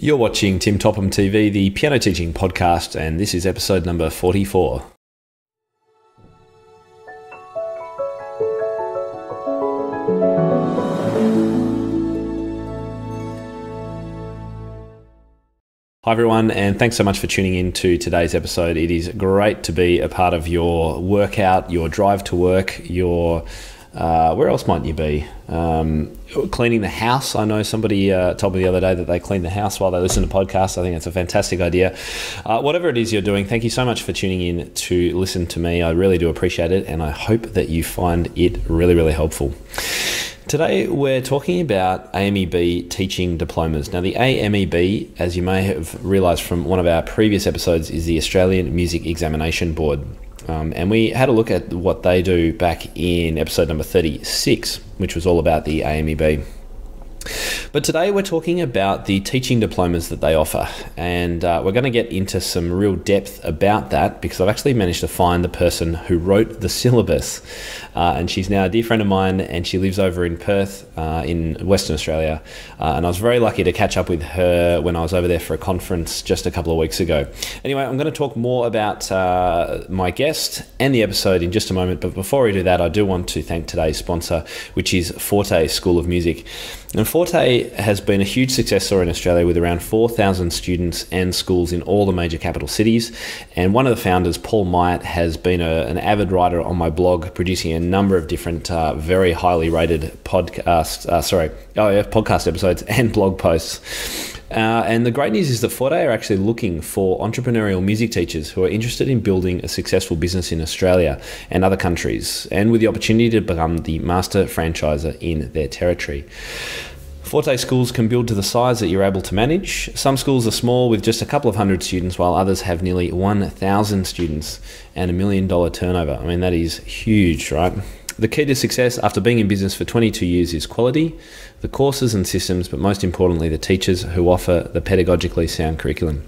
You're watching Tim Topham TV, the piano teaching podcast, and this is episode number 44. Hi, everyone, and thanks so much for tuning in to today's episode. It is great to be a part of your workout, your drive to work, your uh, where else might you be? Um, cleaning the house. I know somebody uh, told me the other day that they clean the house while they listen to podcasts. I think it's a fantastic idea. Uh, whatever it is you're doing, thank you so much for tuning in to listen to me. I really do appreciate it, and I hope that you find it really, really helpful. Today, we're talking about AMEB teaching diplomas. Now, the AMEB, as you may have realised from one of our previous episodes, is the Australian Music Examination Board. Um, and we had a look at what they do back in episode number 36, which was all about the AMEB. But today we're talking about the teaching diplomas that they offer, and uh, we're going to get into some real depth about that because I've actually managed to find the person who wrote the syllabus, uh, and she's now a dear friend of mine, and she lives over in Perth, uh, in Western Australia, uh, and I was very lucky to catch up with her when I was over there for a conference just a couple of weeks ago. Anyway, I'm going to talk more about uh, my guest and the episode in just a moment, but before we do that, I do want to thank today's sponsor, which is Forte School of Music. And Forte has been a huge success story in Australia with around 4,000 students and schools in all the major capital cities. And one of the founders, Paul Myatt, has been a, an avid writer on my blog, producing a number of different, uh, very highly rated podcast, uh, sorry, oh yeah, podcast episodes and blog posts. Uh, and the great news is that Forte are actually looking for entrepreneurial music teachers who are interested in building a successful business in Australia and other countries, and with the opportunity to become the master franchisor in their territory. Forte schools can build to the size that you're able to manage. Some schools are small with just a couple of hundred students, while others have nearly 1,000 students and a million dollar turnover. I mean, that is huge, right? The key to success after being in business for 22 years is quality, the courses and systems, but most importantly, the teachers who offer the pedagogically sound curriculum.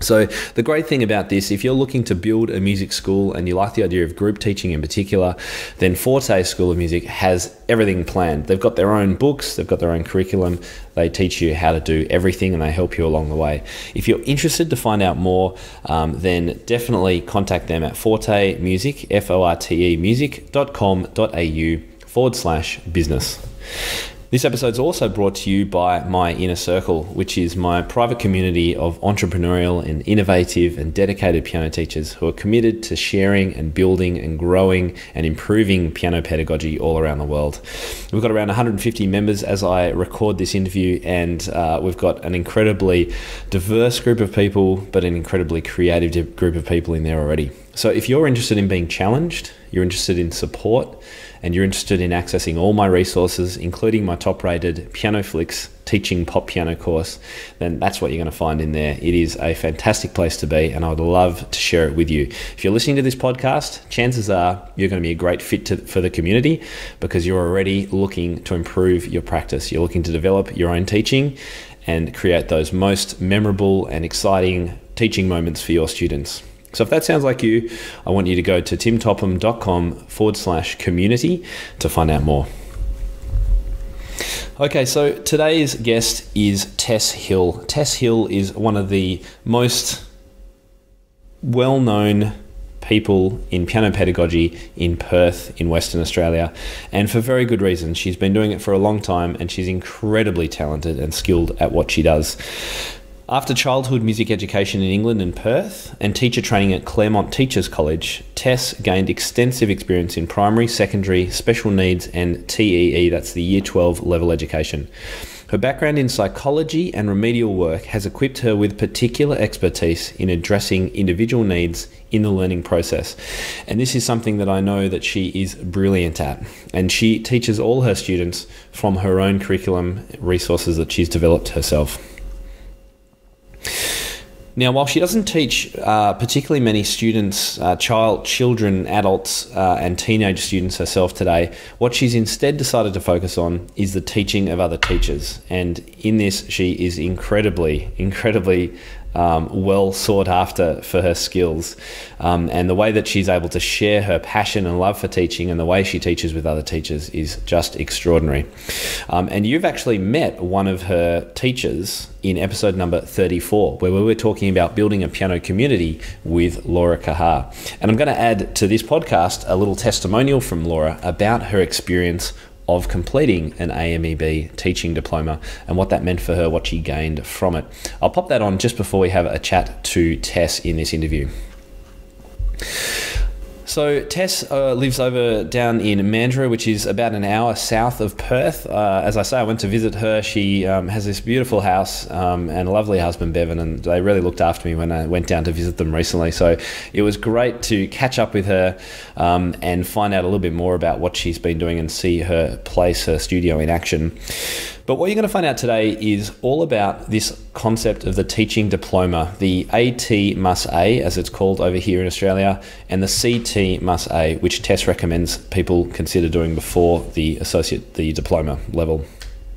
So, the great thing about this, if you're looking to build a music school and you like the idea of group teaching in particular, then Forte School of Music has everything planned. They've got their own books, they've got their own curriculum, they teach you how to do everything and they help you along the way. If you're interested to find out more, um, then definitely contact them at Forte Music, F O R T E music.com.au forward slash business. This episode is also brought to you by My Inner Circle, which is my private community of entrepreneurial and innovative and dedicated piano teachers who are committed to sharing and building and growing and improving piano pedagogy all around the world. We've got around 150 members as I record this interview, and uh, we've got an incredibly diverse group of people, but an incredibly creative group of people in there already. So if you're interested in being challenged, you're interested in support, and you're interested in accessing all my resources, including my top rated Piano Flicks teaching pop piano course, then that's what you're going to find in there. It is a fantastic place to be, and I would love to share it with you. If you're listening to this podcast, chances are you're going to be a great fit to, for the community because you're already looking to improve your practice. You're looking to develop your own teaching and create those most memorable and exciting teaching moments for your students. So if that sounds like you, I want you to go to timtopham.com forward slash community to find out more. Okay, so today's guest is Tess Hill. Tess Hill is one of the most well known people in piano pedagogy in Perth, in Western Australia, and for very good reason. She's been doing it for a long time and she's incredibly talented and skilled at what she does. After childhood music education in England and Perth and teacher training at Claremont Teachers College, Tess gained extensive experience in primary, secondary, special needs, and TEE, that's the Year 12 level education. Her background in psychology and remedial work has equipped her with particular expertise in addressing individual needs in the learning process. And this is something that I know that she is brilliant at. And she teaches all her students from her own curriculum resources that she's developed herself. Now, while she doesn't teach uh, particularly many students, uh, child, children, adults, uh, and teenage students herself today, what she's instead decided to focus on is the teaching of other teachers. And in this, she is incredibly, incredibly um, well sought after for her skills. Um, and the way that she's able to share her passion and love for teaching and the way she teaches with other teachers is just extraordinary. Um, and you've actually met one of her teachers in episode number 34, where we were talking about building a piano community with Laura Kaha. And I'm going to add to this podcast a little testimonial from Laura about her experience of completing an AMEB teaching diploma and what that meant for her, what she gained from it. I'll pop that on just before we have a chat to Tess in this interview. So Tess uh, lives over down in Mandurah, which is about an hour south of Perth. Uh, as I say, I went to visit her. She um, has this beautiful house um, and a lovely husband, Bevan, and they really looked after me when I went down to visit them recently. So it was great to catch up with her um, and find out a little bit more about what she's been doing and see her place, her studio in action. But what you're going to find out today is all about this concept of the teaching diploma, the AT MUS A, as it's called over here in Australia, and the CT MUS A, which Tess recommends people consider doing before the associate, the diploma level.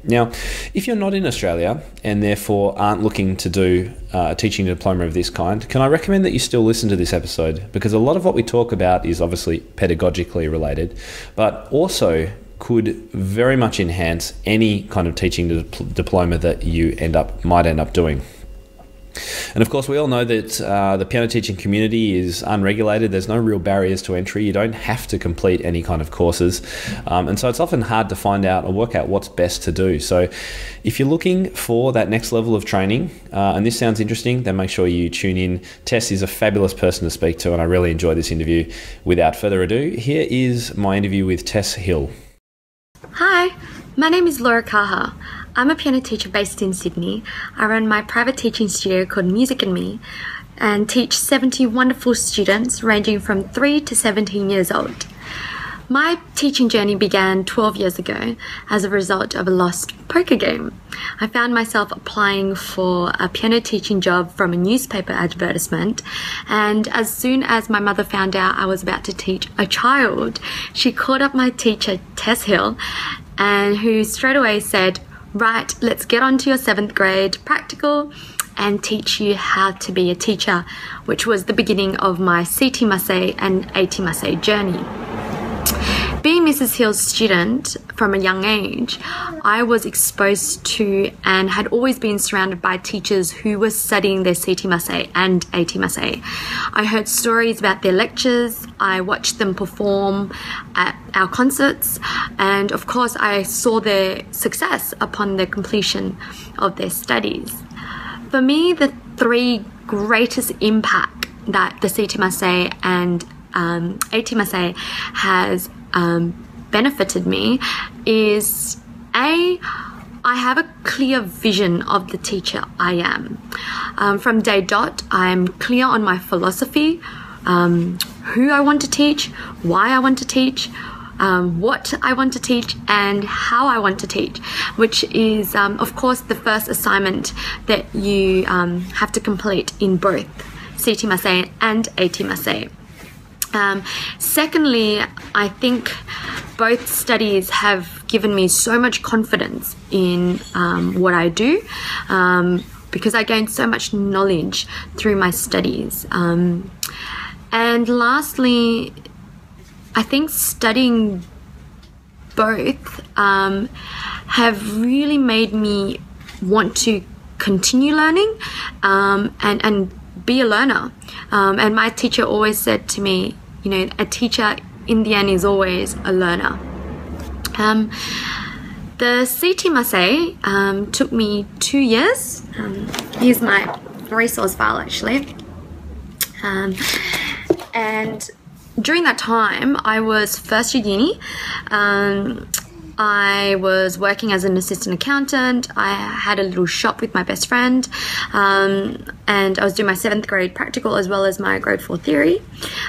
Now, if you're not in Australia and therefore aren't looking to do uh, a teaching diploma of this kind, can I recommend that you still listen to this episode? Because a lot of what we talk about is obviously pedagogically related, but also could very much enhance any kind of teaching diploma that you end up might end up doing. And of course, we all know that uh, the piano teaching community is unregulated. There's no real barriers to entry. You don't have to complete any kind of courses. Um, and so it's often hard to find out or work out what's best to do. So if you're looking for that next level of training, uh, and this sounds interesting, then make sure you tune in. Tess is a fabulous person to speak to, and I really enjoyed this interview. Without further ado, here is my interview with Tess Hill. Hi, my name is Laura Kaha. I'm a piano teacher based in Sydney. I run my private teaching studio called Music and Me and teach 70 wonderful students ranging from 3 to 17 years old. My teaching journey began 12 years ago as a result of a lost poker game. I found myself applying for a piano teaching job from a newspaper advertisement, and as soon as my mother found out I was about to teach a child, she called up my teacher, Tess Hill, and who straight away said, Right, let's get on to your seventh grade practical and teach you how to be a teacher, which was the beginning of my CTMusA and ATMusA journey. Being Mrs. Hill's student from a young age, I was exposed to and had always been surrounded by teachers who were studying their CTMusA and ATMusA. I heard stories about their lectures, I watched them perform at our concerts, and of course, I saw their success upon the completion of their studies. For me, the three greatest impact that the CTMusA and um, ATMusA has um, benefited me is a I have a clear vision of the teacher I am. Um, from day dot, I'm clear on my philosophy, um, who I want to teach, why I want to teach, um, what I want to teach, and how I want to teach, which is, um, of course, the first assignment that you um, have to complete in both CTMusA and ATMusA. Um, secondly, I think both studies have given me so much confidence in um, what I do um, because I gained so much knowledge through my studies. Um, and lastly, I think studying both um, have really made me want to continue learning um, and, and be a learner. Um, and my teacher always said to me, you know, a teacher in the end is always a learner. Um, the CT um, took me two years. Um, here's my resource file actually. Um, and during that time, I was first year uni. Um, I was working as an assistant accountant. I had a little shop with my best friend, um, and I was doing my seventh grade practical as well as my grade four theory.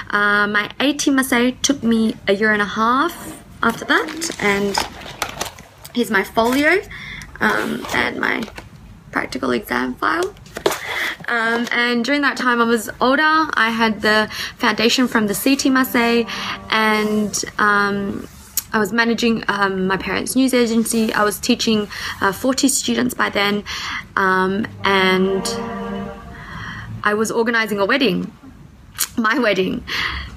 Uh, my ATMusA took me a year and a half after that, and here's my folio um, and my practical exam file. Um, and during that time, I was older. I had the foundation from the CTMusA, and um, I was managing um, my parents' news agency. I was teaching uh, 40 students by then, um, and I was organizing a wedding, my wedding.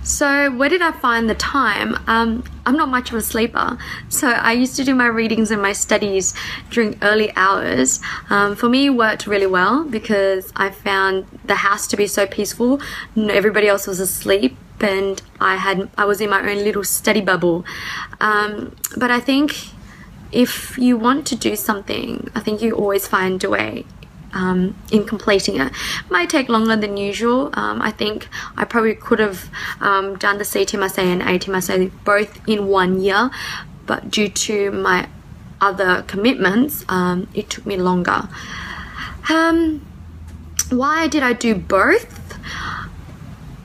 So, where did I find the time? Um, I'm not much of a sleeper, so I used to do my readings and my studies during early hours. Um, for me, worked really well because I found the house to be so peaceful. Everybody else was asleep, and I had I was in my own little study bubble. Um, but I think if you want to do something, I think you always find a way um, in completing it. it. Might take longer than usual. Um, I think I probably could have um, done the CTMusA and ATMusA both in one year, but due to my other commitments, um, it took me longer. Um, why did I do both?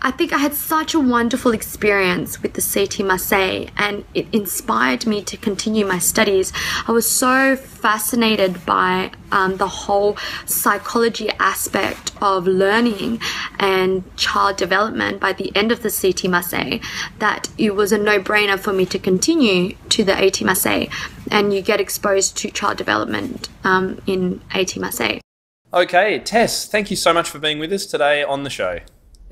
I think I had such a wonderful experience with the CTMusA and it inspired me to continue my studies. I was so fascinated by um, the whole psychology aspect of learning and child development by the end of the CTMusA that it was a no brainer for me to continue to the ATMusA and you get exposed to child development um, in ATMusA. Okay, Tess, thank you so much for being with us today on the show.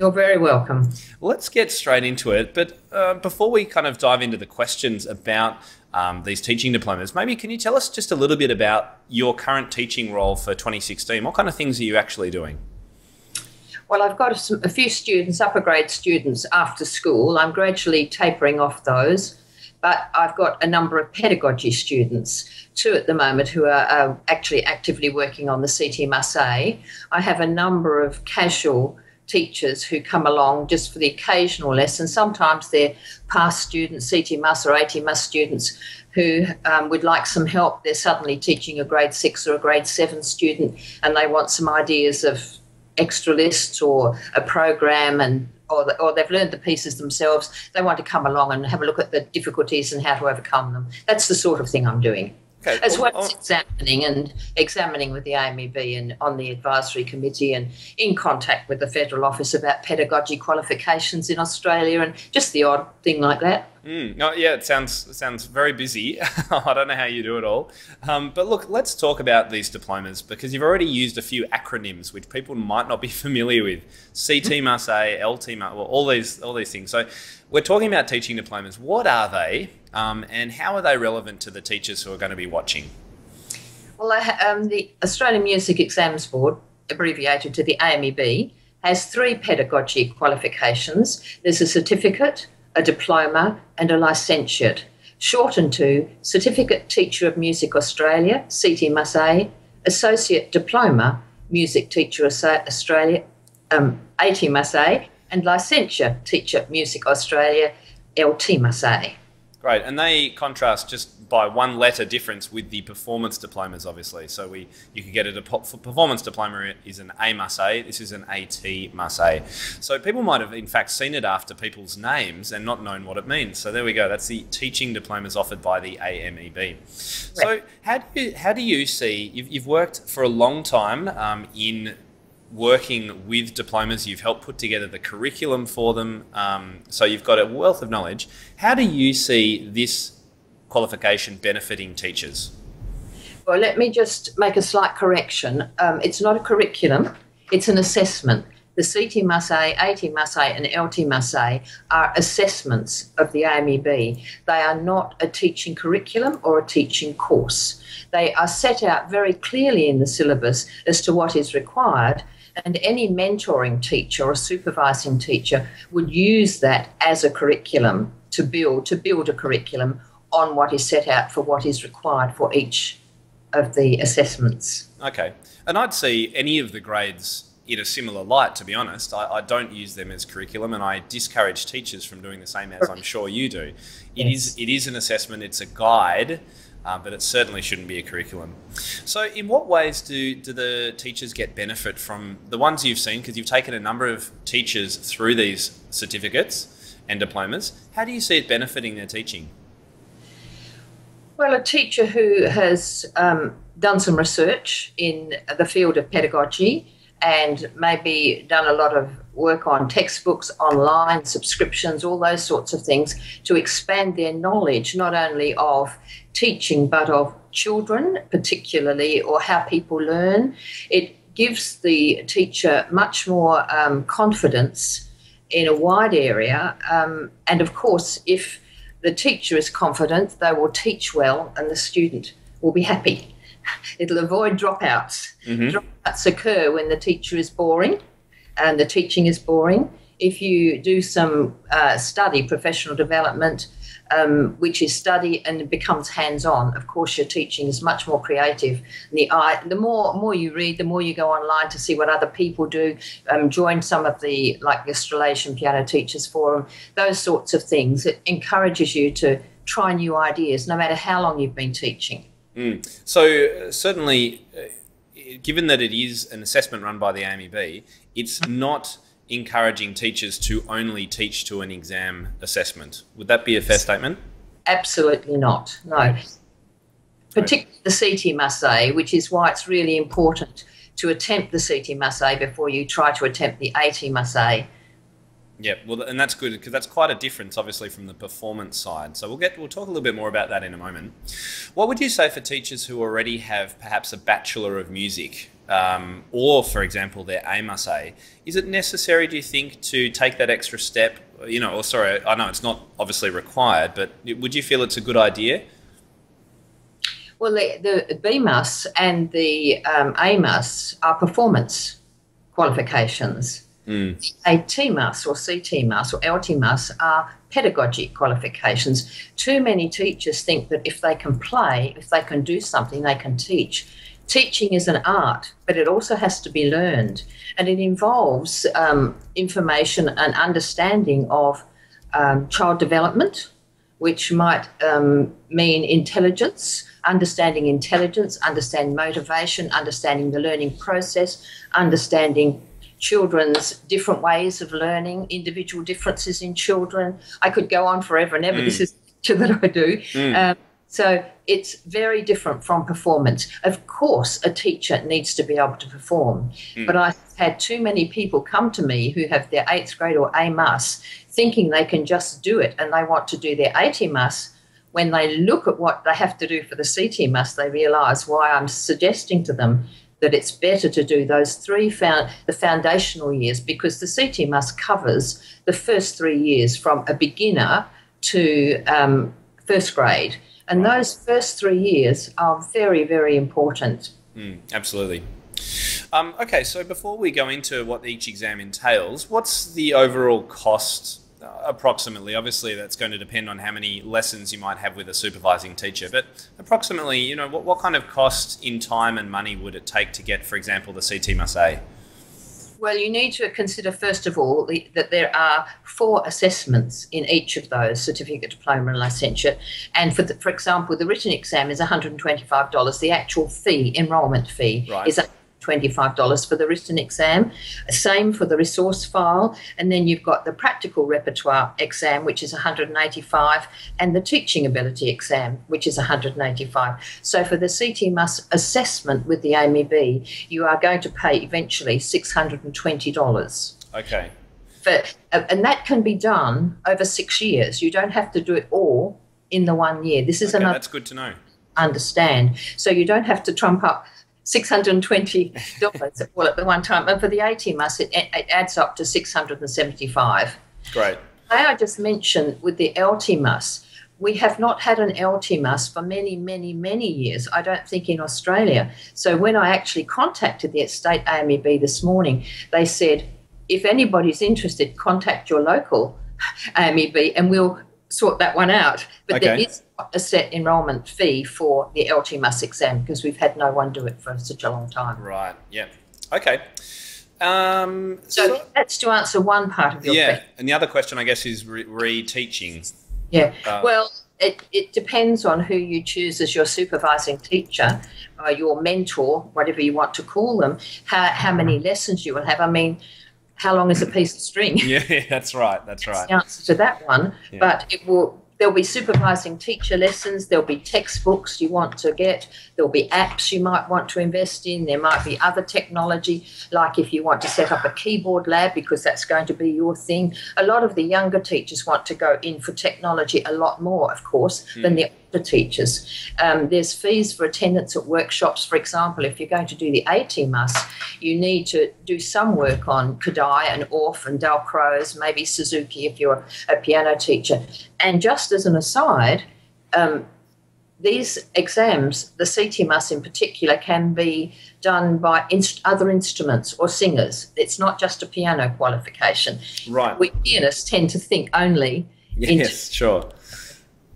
You're very welcome. Let's get straight into it. But uh, before we kind of dive into the questions about um, these teaching diplomas, maybe can you tell us just a little bit about your current teaching role for 2016? What kind of things are you actually doing? Well, I've got a, a few students, upper grade students after school. I'm gradually tapering off those but I've got a number of pedagogy students, two at the moment, who are uh, actually actively working on the CTMusA. I have a number of casual teachers who come along just for the occasional lesson. Sometimes they're past students, CT MUS or AT MUS students who um, would like some help. They're suddenly teaching a grade six or a grade seven student and they want some ideas of extra lists or a program and or, the, or they've learned the pieces themselves. They want to come along and have a look at the difficulties and how to overcome them. That's the sort of thing I'm doing. Okay. As well as examining and examining with the AMEB and on the advisory committee and in contact with the Federal Office about pedagogy qualifications in Australia and just the odd thing like that. Mm, no, yeah, it sounds it sounds very busy. I don't know how you do it all, um, but look, let's talk about these diplomas because you've already used a few acronyms which people might not be familiar with: CTMusA, LT well, all these all these things. So, we're talking about teaching diplomas. What are they, um, and how are they relevant to the teachers who are going to be watching? Well, um, the Australian Music Exams Board, abbreviated to the AMEB, has three pedagogy qualifications. There's a certificate a diploma, and a licentiate, shortened to Certificate Teacher of Music Australia, CTMusA, Associate Diploma, Music Teacher Australia, um, AT And Licentiate Teacher Music Australia, LTMusA. Great, and they contrast just by one letter difference with the performance diplomas, obviously. So we you could get a performance diploma is an AMusA. This is an ATMusA. So people might have in fact seen it after people's names and not known what it means. So there we go. That's the teaching diplomas offered by the AMEB. So how do you how do you see? You've, you've worked for a long time um, in working with diplomas, you've helped put together the curriculum for them, um, so you've got a wealth of knowledge. How do you see this qualification benefiting teachers? Well, let me just make a slight correction. Um, it's not a curriculum, it's an assessment. The CTMusA, AT and LT are assessments of the AMEB. They are not a teaching curriculum or a teaching course. They are set out very clearly in the syllabus as to what is required, and any mentoring teacher or supervising teacher would use that as a curriculum to build to build a curriculum on what is set out for what is required for each of the assessments. Okay, and I'd see any of the grades in a similar light. To be honest, I, I don't use them as curriculum, and I discourage teachers from doing the same as I'm sure you do. It yes. is it is an assessment. It's a guide uh, but it certainly shouldn't be a curriculum. So, in what ways do, do the teachers get benefit from the ones you've seen? Because you've taken a number of teachers through these certificates and diplomas. How do you see it benefiting their teaching? Well, a teacher who has um, done some research in the field of pedagogy and maybe done a lot of work on textbooks, online subscriptions, all those sorts of things to expand their knowledge not only of teaching but of children, particularly, or how people learn. It gives the teacher much more um, confidence in a wide area. Um, and of course, if the teacher is confident, they will teach well and the student will be happy. It'll avoid dropouts. Mm-hmm. Dropouts occur when the teacher is boring and the teaching is boring. If you do some uh, study, professional development, um, which is study and it becomes hands-on. Of course, your teaching is much more creative. And the eye, the more more you read, the more you go online to see what other people do. Um, join some of the like the Australasian Piano Teachers Forum, those sorts of things. It encourages you to try new ideas, no matter how long you've been teaching. Mm. So uh, certainly, uh, given that it is an assessment run by the AMEB, it's not encouraging teachers to only teach to an exam assessment. Would that be a fair statement? Absolutely not. No. Particularly the CTMusA, which is why it's really important to attempt the CTMusA before you try to attempt the ATMusA. Yeah, well, and that's good because that's quite a difference, obviously, from the performance side. So we'll get we'll talk a little bit more about that in a moment. What would you say for teachers who already have perhaps a bachelor of music um, or, for example, their AMUS is it necessary, do you think, to take that extra step? You know, or sorry, I know it's not obviously required, but would you feel it's a good idea? Well, the, the BMUS and the um, AMUS are performance qualifications. Mm. A TMUS or CTMUS or LTMUS are pedagogy qualifications. Too many teachers think that if they can play, if they can do something, they can teach teaching is an art, but it also has to be learned. And it involves um, information and understanding of um, child development, which might um, mean intelligence, understanding intelligence, understanding motivation, understanding the learning process, understanding children's different ways of learning, individual differences in children. I could go on forever and ever. Mm. This is that I do. Mm. Um, so it's very different from performance. Of course, a teacher needs to be able to perform, mm. but I've had too many people come to me who have their eighth grade or A MUS thinking they can just do it and they want to do their AT MUS. When they look at what they have to do for the CT MUS, they realise why I'm suggesting to them that it's better to do those three found the foundational years because the CT MUS covers the first three years from a beginner to um, first grade. And those first three years are very, very important. Mm, absolutely. Um, okay, so before we go into what each exam entails, what's the overall cost approximately? Obviously, that's going to depend on how many lessons you might have with a supervising teacher, but approximately, you know, what, what kind of cost in time and money would it take to get, for example, the CT A? Well, you need to consider, first of all, the, that there are four assessments in each of those certificate, diploma, and licentiate. And for, the, for example, the written exam is $125. The actual fee, enrolment fee, right. is $25 for the written exam. Same for the resource file. And then you've got the practical repertoire exam, which is 185 and the teaching ability exam, which is 185 So for the CTMUS assessment with the AMEB, you are going to pay eventually $620. Okay. For, uh, and that can be done over six years. You don't have to do it all in the one year. This is okay, another. That's good to know. Understand. So you don't have to trump up $620 all at the one time. And for the AT MUS, it, it adds up to 675 Great. May I just mention with the LT MUS, we have not had an LT MUS for many, many, many years, I don't think in Australia. So when I actually contacted the state AMEB this morning, they said, if anybody's interested, contact your local AMEB and we'll sort that one out. But okay. there is a set enrolment fee for the LTMUS exam because we've had no one do it for such a long time. Right. Yeah. Okay. Um, so, so, that's to answer one part of your yeah, question. and the other question, I guess, is re- reteaching. Yeah. Uh, well, it, it depends on who you choose as your supervising teacher, or your mentor, whatever you want to call them. How how many lessons you will have. I mean how long is a piece of string? Yeah, that's right. That's right. the answer to that one. Yeah. But it will. There'll be supervising teacher lessons. There'll be textbooks you want to get. There'll be apps you might want to invest in. There might be other technology, like if you want to set up a keyboard lab because that's going to be your thing. A lot of the younger teachers want to go in for technology a lot more, of course, mm. than the older teachers. Um, there's fees for attendance at workshops, for example. If you're going to do the ATMUS, you need to do some work on Kodály and Orff and Dalcroze, maybe Suzuki if you're a piano teacher. And just as an aside, um, these exams, the CTMUS in particular, can be done by inst- other instruments or singers. It's not just a piano qualification. Right. We pianists tend to think only. Yes, sure.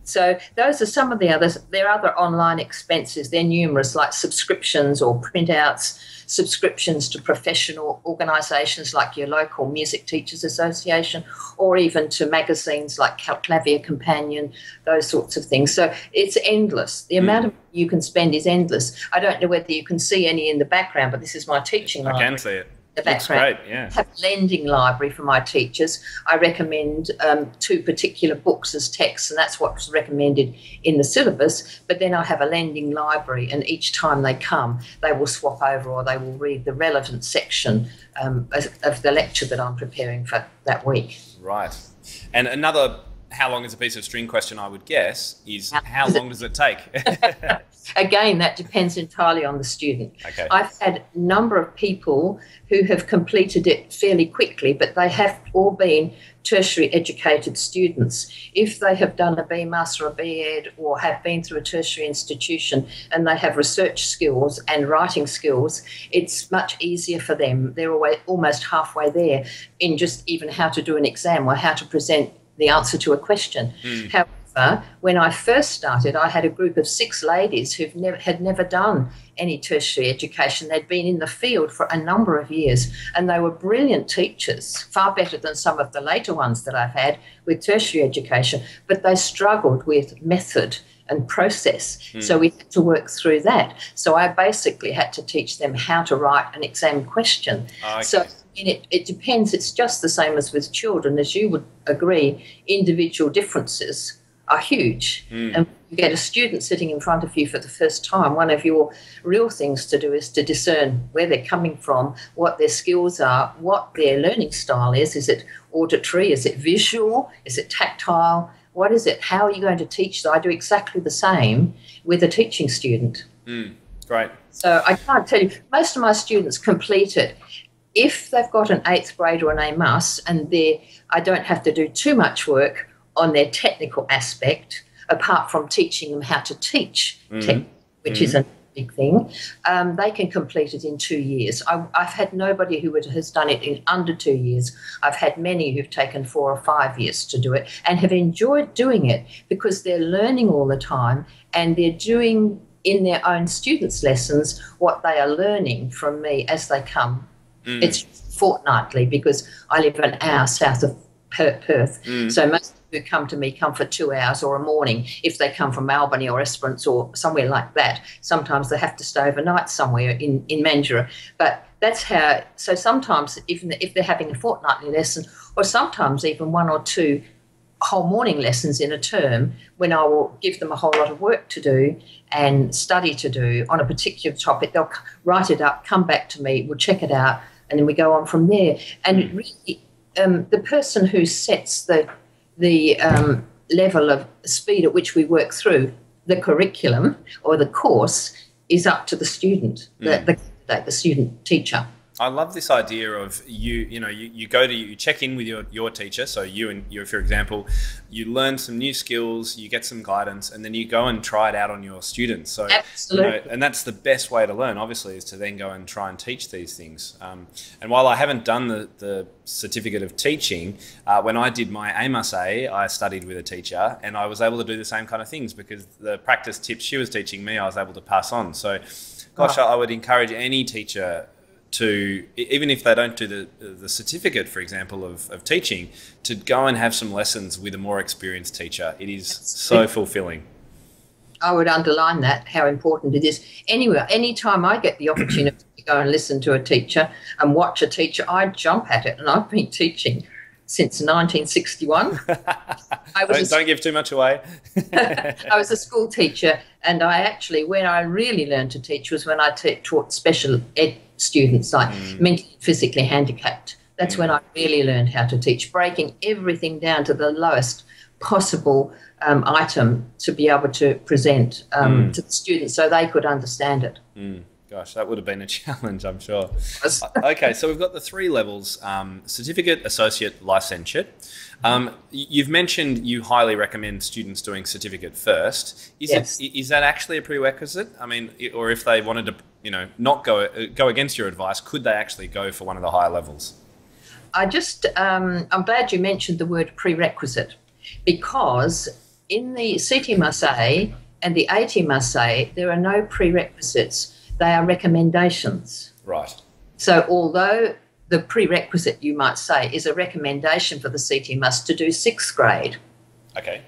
So those are some of the others. There are other online expenses. They're numerous, like subscriptions or printouts, subscriptions to professional organisations like your local Music Teachers Association, or even to magazines like Clavier Companion, those sorts of things. So it's endless. The amount hmm. of you can spend is endless. I don't know whether you can see any in the background, but this is my teaching I library can see it. The background. great, yeah. have a lending library for my teachers. I recommend um, two particular books as texts, and that's what's recommended in the syllabus. But then I have a lending library, and each time they come, they will swap over or they will read the relevant section um, of the lecture that I'm preparing for that week. Right. And another how long is a piece of string question I would guess is How- long does it take? Again, that depends entirely on the student. okay. I've had a number of people who have completed it fairly quickly, but they have all been tertiary educated students. If they have done a BMus or a BEd or have been through a tertiary institution and they have research skills and writing skills, it's much easier for them. They're always, almost halfway there in just even how to do an exam or how to present the answer to a question. Hmm. However, when I first started, I had a group of six ladies who never, had never done any tertiary education. They'd been in the field for a number of years and they were brilliant teachers, far better than some of the later ones that I've had with tertiary education, but they struggled with method and process. Hmm. So we had to work through that. So I basically had to teach them how to write an exam question. Ah, okay. So and it, it depends. It's just the same as with children, as you would agree, individual differences are huge. Hmm. And you get a student sitting in front of you for the first time, one of your real things to do is to discern where they're coming from, what their skills are, what their learning style is. Is it auditory? Is it visual? Is it tactile? What is it? How are you going to teach? So I do exactly the same with a teaching student. Hmm. Great. So I can't tell you. Most of my students complete it. If they've got an eighth grade or an A mus, and they, I don't have to do too much work on their technical aspect, apart from teaching them how to teach, tech, which is a big thing. Um, they can complete it in two years. I, I've had nobody who would- has done it in under two years. I've had many who've taken four or five years to do it and have enjoyed doing it because they're learning all the time and they're doing in their own students' lessons what they are learning from me as they come. Mm. It's fortnightly because I live an hour south of Per- Perth. Mm. So most who come to me come for two hours or a morning. If they come from Albany or Esperance or somewhere like that, sometimes they have to stay overnight somewhere in, in Mandurah. But that's how, so sometimes even if they're having a fortnightly lesson, or sometimes even one or two whole morning lessons in a term when I will give them a whole lot of work to do and study to do on a particular topic. They'll write it up, come back to me, we'll check it out, and then we go on from there. And really, um, the person who sets the the um, level of speed at which we work through the curriculum or the course is up to the student, the, the, the student teacher. I love this idea of you. You know, you, you go to you check in with your, your teacher. So you and you, for example, you learn some new skills, you get some guidance, and then you go and try it out on your students. So Absolutely. you know, and that's the best way to learn. Obviously, is to then go and try and teach these things. Um, and while I haven't done the, the certificate of teaching, uh, when I did my AMusA, I studied with a teacher, and I was able to do the same kind of things because the practice tips she was teaching me, I was able to pass on. So, gosh, I would encourage any teacher to even if they don't do the the certificate, for example, of, of teaching, to go and have some lessons with a more experienced teacher. It is so fulfilling. I would underline that, how important it is. Anyway, anytime I get the opportunity to go and listen to a teacher and watch a teacher, I jump at it. And I've been teaching since 1961. I was, Don't, don't give too much away. I was a school teacher, and I actually, when I really learned to teach, was when I taught special ed students, like mentally physically handicapped. That's when I really learned how to teach, breaking everything down to the lowest possible um, item to be able to present um, to the students so they could understand it. Gosh, that would have been a challenge, I'm sure. okay, so we've got the three levels um, certificate, associate, licentiate. Um, you've mentioned you highly recommend students doing certificate first. Is, Yes. it, is that actually a prerequisite? I mean, or if they wanted to, you know, not go go against your advice, could they actually go for one of the higher levels? I just, um, I'm glad you mentioned the word prerequisite because in the CTMusA and the ATMusA, there are no prerequisites, they are recommendations. Right. So, although the prerequisite, you might say, is a recommendation for the CTMUS to do sixth grade, Okay.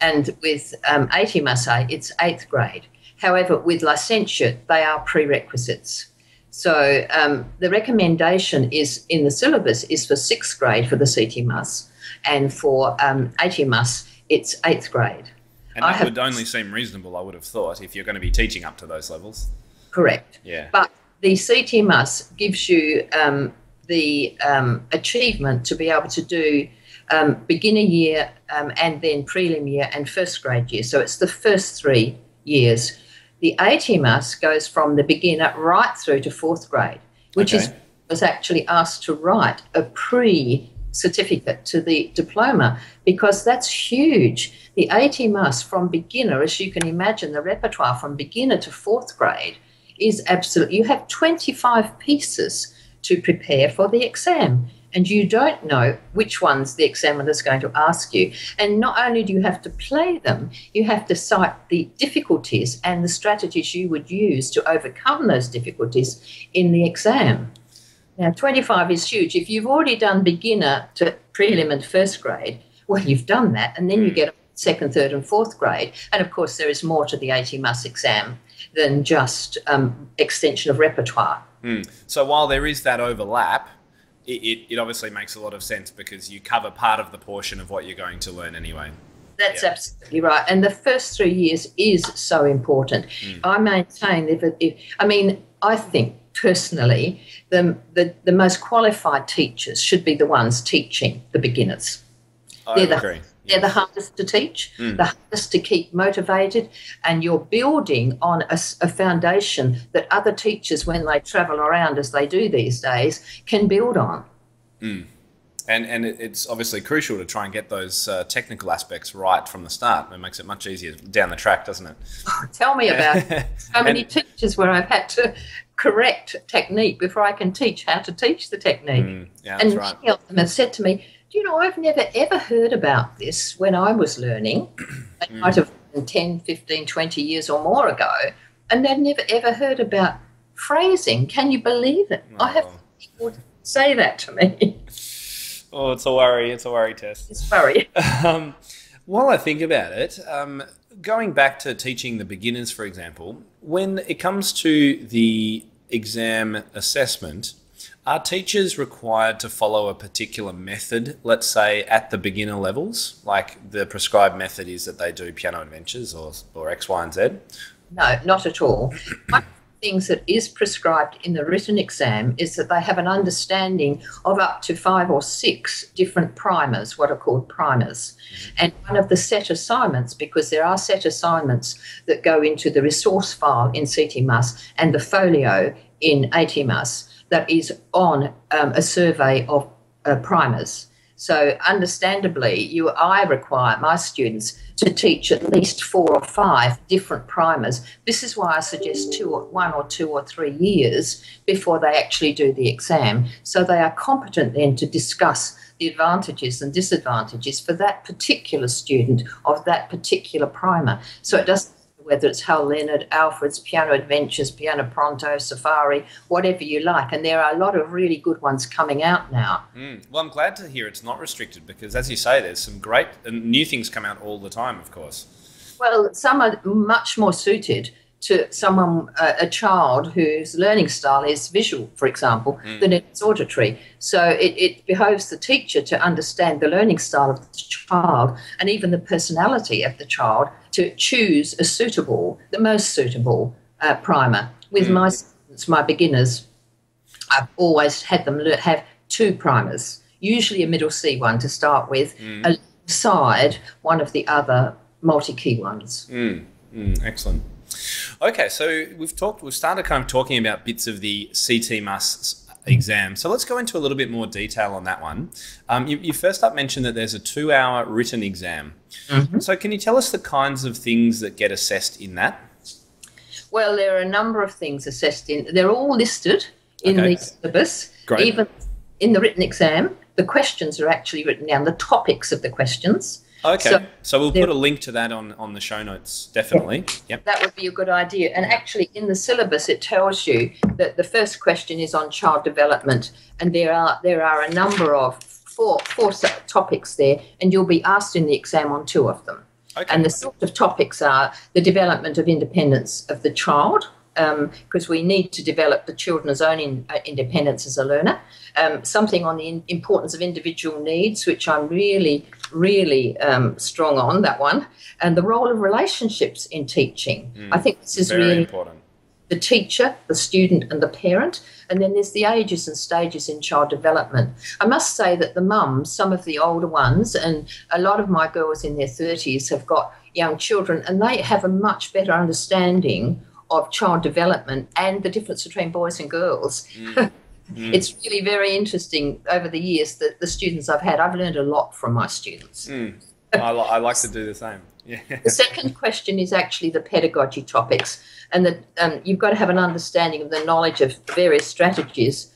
and with um, ATMusA, it's eighth grade. However, with licentiate, they are prerequisites. So um, the recommendation is in the syllabus is for sixth grade for the CTMUS, and for um, ATMUS, it's eighth grade. And I that would only seem reasonable, I would have thought, if you're going to be teaching up to those levels. Correct. Yeah. But the CTMUS gives you um, the um, achievement to be able to do um, beginner year um, and then prelim year and first grade year. So it's the first three years. The ATMUS goes from the beginner right through to fourth grade, which is was actually asked to write a pre certificate to the diploma because that's huge. The ATMUS from beginner, as you can imagine, the repertoire from beginner to fourth grade is absolute. You have 25 pieces to prepare for the exam, and you don't know which ones the examiner is going to ask you. And not only do you have to play them, you have to cite the difficulties and the strategies you would use to overcome those difficulties in the exam. Now, 25 is huge. If you've already done beginner to prelim and first grade, well, you've done that, and then you get second, third, and fourth grade. And of course, there is more to the ATMUS exam than just um, extension of repertoire. So while there is that overlap, it, it, it obviously makes a lot of sense because you cover part of the portion of what you're going to learn anyway. That's Yeah. absolutely right. And the first three years is so important. Mm. I maintain if, it, if I mean, I think personally, the, the the most qualified teachers should be the ones teaching the beginners. I They're the- agree. They're the hardest to teach, the hardest to keep motivated, and you're building on a foundation that other teachers, when they travel around as they do these days, can build on. And and it's obviously crucial to try and get those uh, technical aspects right from the start. It makes it much easier down the track, doesn't it? Tell me about it. so many And- teachers where I've had to correct technique before I can teach how to teach the technique. Mm, yeah, that's and right. many of them have said to me, you know, I've never ever heard about this when I was learning. It might have been 10, 15, 20 years or more ago. And they'd never ever heard about phrasing. Can you believe it? I have Oh. people say that to me. Oh, it's a worry. It's a worry Tess. It's very. Um, while I think about it, um, going back to teaching the beginners, for example, when it comes to the exam assessment, are teachers required to follow a particular method, let's say at the beginner levels? Like the prescribed method is that they do piano adventures or, or X, Y, and Z? No, not at all. One of the things that is prescribed in the written exam is that they have an understanding of up to five or six different primers, what are called primers. Mm-hmm. And one of the set assignments, because there are set assignments that go into the resource file in CTMUS and the folio in ATMUS, that is on um, a survey of uh, primers. So, understandably, you, I require my students to teach at least four or five different primers. This is why I suggest two, or, one or two or three years before they actually do the exam, so they are competent then to discuss the advantages and disadvantages for that particular student of that particular primer. So it doesn't whether it's Hal Leonard, Alfred's, Piano Adventures, Piano Pronto, Safari, whatever you like. And there are a lot of really good ones coming out now. Mm. Well, I'm glad to hear it's not restricted because, as you say, there's some great and new things come out all the time, of course. Well, some are much more suited to someone, uh, a child whose learning style is visual, for example, than it's auditory. So it, it behoves the teacher to understand the learning style of the child and even the personality of the child to choose a suitable, the most suitable uh, primer. With my students, my beginners, I've always had them have two primers, usually a middle C one to start with, a beside one of the other multi key ones. Mm, mm, excellent. Okay, so we've talked, we've started kind of talking about bits of the CTMUS exam. So let's go into a little bit more detail on that one. Um, you, you, first up mentioned that there's a two hour written exam. Mm-hmm. So can you tell us the kinds of things that get assessed in that? Well, there are a number of things assessed in. They're all listed in okay. the syllabus. Great. Even in the written exam, the questions are actually written down. The topics of the questions. Okay. So, so we'll put a link to that on, on the show notes, definitely. Yep. That would be a good idea. And actually, in the syllabus, it tells you that the first question is on child development, and there are there are a number of four four topics there, and you'll be asked in the exam on two of them. Okay. And the sort of topics are the development of independence of the child, because um, we need to develop the children's own in, uh, independence as a learner. Um, something on the in, importance of individual needs, which I'm really, really um, strong on that one, and the role of relationships in teaching. Mm, I think this is really important the teacher, the student, and the parent. And then there's the ages and stages in child development. I must say that the mums, some of the older ones, and a lot of my girls in their 30s have got young children, and they have a much better understanding of child development and the difference between boys and girls. Mm. Mm. it's really very interesting over the years that the students I've had, I've learned a lot from my students. Mm. I, li- I like to do the same. Yeah. The second question is actually the pedagogy topics, and that um, you've got to have an understanding of the knowledge of various strategies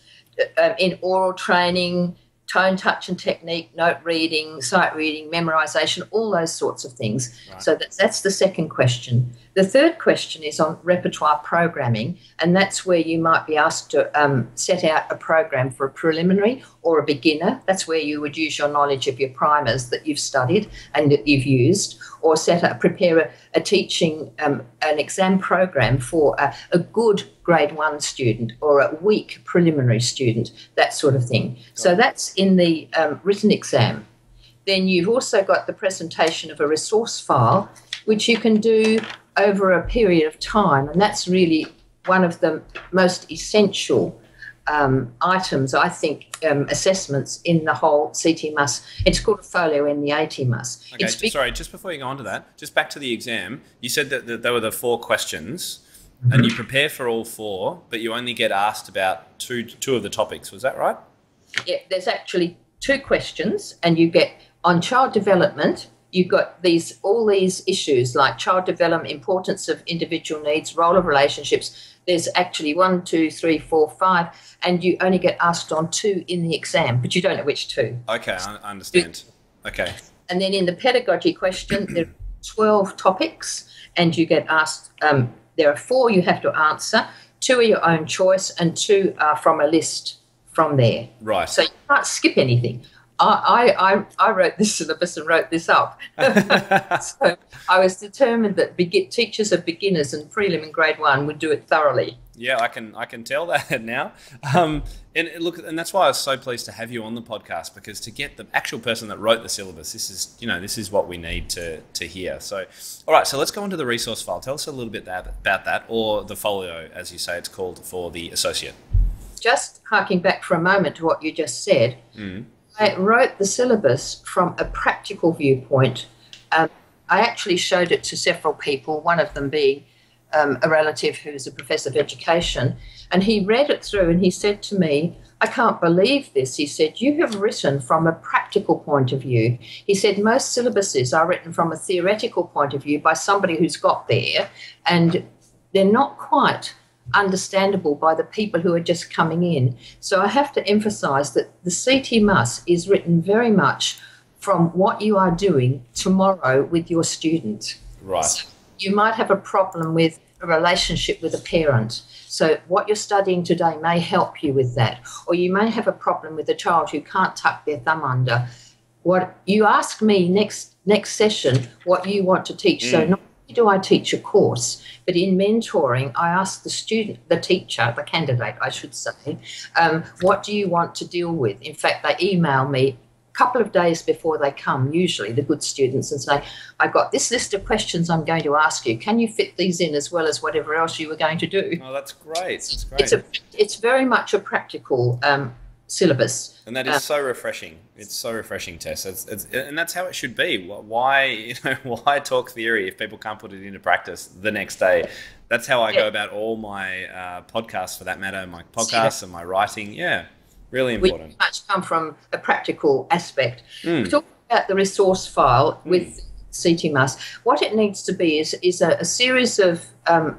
uh, in aural training, tone, touch, and technique, note reading, sight reading, memorization, all those sorts of things. Right. So that's, that's the second question. The third question is on repertoire programming, and that's where you might be asked to um, set out a program for a preliminary or a beginner. That's where you would use your knowledge of your primers that you've studied and that you've used, or set up, prepare a, a teaching, um, an exam program for a, a, good grade one student or a weak preliminary student, that sort of thing. So that's in the um, written exam. Then you've also got the presentation of a resource file, which you can do over a period of time. And that's really one of the most essential um, items, I think, um, assessments in the whole CTMusA. It's called a folio in the ATMusA. Okay, sorry, just before you go on to that, just back to the exam, you said that, that there were the four questions. And you prepare for all four, but you only get asked about two two of the topics. Was that right? Yeah, there's actually two questions, and you get on child development you've got these all these issues like child development, importance of individual needs, role of relationships. There's actually one, two, three, four, five, and you only get asked on two in the exam, but you don't know which two. Okay, I understand. Okay. And then in the pedagogy question, there are 12 topics, and you get asked, um, there are four you have to answer. Two are your own choice, and two are from a list from there. Right. So you can't skip anything. I, I, I wrote this syllabus and wrote this up. so I was determined that be- teachers of beginners and prelim in grade one would do it thoroughly. Yeah, I can I can tell that now. Um, and look, and that's why I was so pleased to have you on the podcast because to get the actual person that wrote the syllabus, this is you know this is what we need to to hear. So, all right, so let's go into the resource file. Tell us a little bit that, about that, or the folio, as you say, it's called for the associate. Just harking back for a moment to what you just said. Mm I wrote the syllabus from a practical viewpoint. Um, I actually showed it to several people, one of them being um, a relative who's a professor of education. And he read it through and he said to me, I can't believe this. He said, You have written from a practical point of view. He said, Most syllabuses are written from a theoretical point of view by somebody who's got there, and they're not quite understandable by the people who are just coming in. So I have to emphasize that the CT CTMusA is written very much from what you are doing tomorrow with your student. Right. So you might have a problem with a relationship with a parent. So what you're studying today may help you with that. Or you may have a problem with a child who can't tuck their thumb under. What you ask me next next session what you want to teach. Mm. So not do I teach a course? But in mentoring, I ask the student, the teacher, the candidate, I should say, um, what do you want to deal with? In fact, they email me couple of days before they come, usually the good students, and say, I've got this list of questions I'm going to ask you. Can you fit these in as well as whatever else you were going to do? Oh, that's great. That's great. It's, a, it's very much a practical um, syllabus. And that is Uh, so refreshing. It's so refreshing, Tess. It's, it's, and that's how it should be. Why, you know, why talk theory if people can't put it into practice the next day? That's how I go about all my uh, podcasts, for that matter, my podcasts and my writing. Yeah, really we important. much come from a practical aspect. Mm. We talk about the resource file with CTMusA. What it needs to be is, is a, a series of um,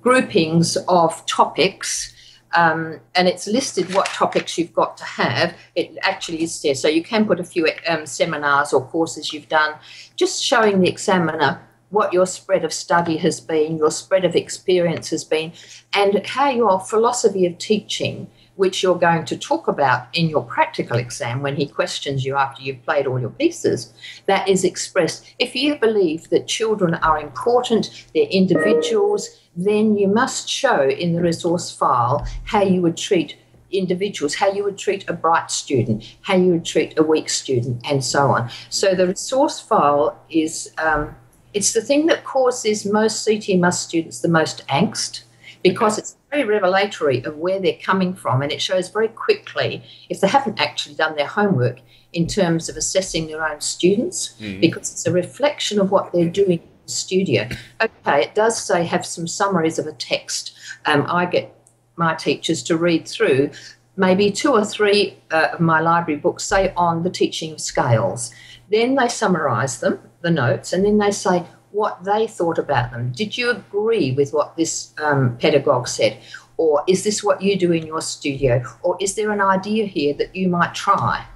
groupings of topics. Um, and it's listed what topics you've got to have. It actually is there. So you can put a few um, seminars or courses you've done, just showing the examiner what your spread of study has been, your spread of experience has been, and how your philosophy of teaching, which you're going to talk about in your practical exam when he questions you after you've played all your pieces, that is expressed. If you believe that children are important, they're individuals, then you must show in the resource file how you would treat individuals, how you would treat a bright student, how you would treat a weak student, and so on. So the resource file is um, it's the thing that causes most CT CTMusA students the most angst because it's very revelatory of where they're coming from and it shows very quickly if they haven't actually done their homework in terms of assessing their own students because it's a reflection of what they're doing in the studio. Okay, it does say have some summaries of a text. Um, I get my teachers to read through maybe two or three uh, of my library books, say on the teaching of scales. Then they summarise them, the notes, and then they say what they thought about them. Did you agree with what this um, pedagogue said? Or is this what you do in your studio? Or is there an idea here that you might try?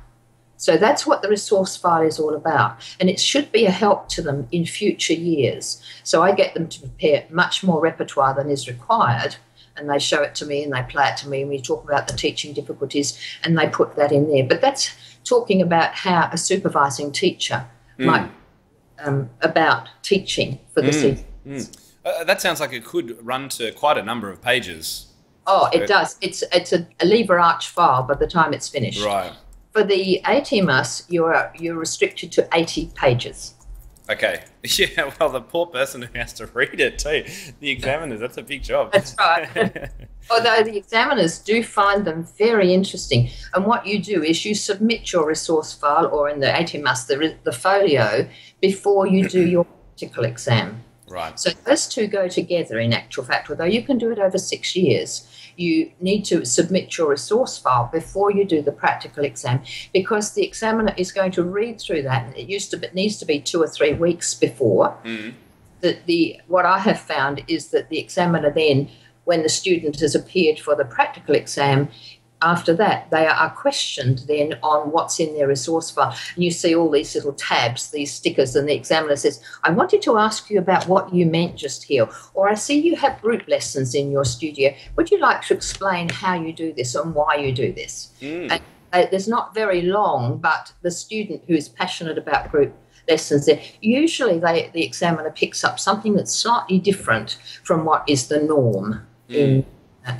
So that's what the resource file is all about. And it should be a help to them in future years. So I get them to prepare much more repertoire than is required. And they show it to me and they play it to me, and we talk about the teaching difficulties and they put that in there. But that's talking about how a supervising teacher might um, about teaching for the students. Uh, that sounds like it could run to quite a number of pages. Oh, it does. It's it's a, a lever arch file by the time it's finished. Right. For the ATMusA, you're you're restricted to 80 pages. Okay. Yeah, well, the poor person who has to read it too. The examiners, that's a big job. That's right. Although the examiners do find them very interesting. And what you do is you submit your resource file, or in the ATMusA, the, the folio, before you do your practical exam. right. So those two go together in actual fact, although you can do it over six years. You need to submit your resource file before you do the practical exam because the examiner is going to read through that. And it used to, it needs to be two or three weeks before. Mm-hmm. That the what I have found is that the examiner then, when the student has appeared for the practical exam, after that they are questioned then on what's in their resource file. And you see all these little tabs, these stickers, and the examiner says, I wanted to ask you about what you meant just here. Or I see you have group lessons in your studio. Would you like to explain how you do this and why you do this? And uh, there's not very long, but the student who is passionate about group lessons there, usually they, the examiner picks up something that's slightly different from what is the norm in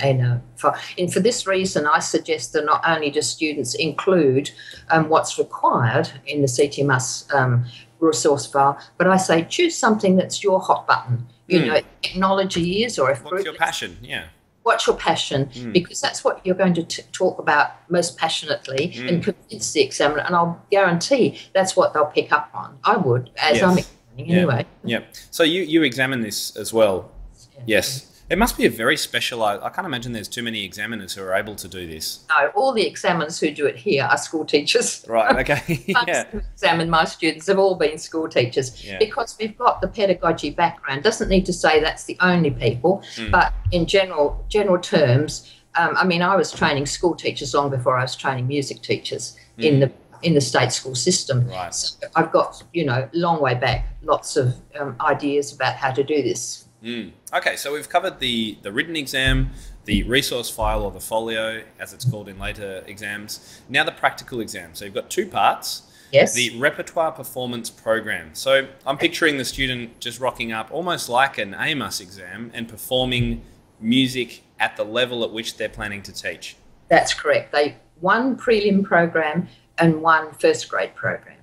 and, uh, for, and for this reason, I suggest that not only do students include um, what's required in the CTMusA um, resource file, but I say choose something that's your hot button. You know, technology is, or if What's your passion? Yeah. what's your passion because that's what you're going to t- talk about most passionately and convince the examiner and i'll guarantee that's what they'll pick up on i would as Yes. i'm examining anyway Yeah. So you, you examine this as well. Yes. It must be a very specialized. I can't imagine there's too many examiners who are able to do this. no all the examiners who do it here are school teachers Right. Okay. Yeah. examine my students have all been school teachers Yeah. because we've got the pedagogy background. Doesn't need to say that's the only people, Hmm. but in general general terms, um, I mean, I was training school teachers long before I was training music teachers in the in the state school system. Right. So I've got you know long way back lots of um, ideas about how to do this. Mm. Okay, so we've covered the, the written exam, the resource file or the folio, as it's called in later exams. Now the practical exam. So you've got two parts. Yes. The repertoire performance program. So I'm picturing the student just rocking up almost like an AMusA exam and performing music at the level at which they're planning to teach. That's correct. They one prelim program and one first grade program.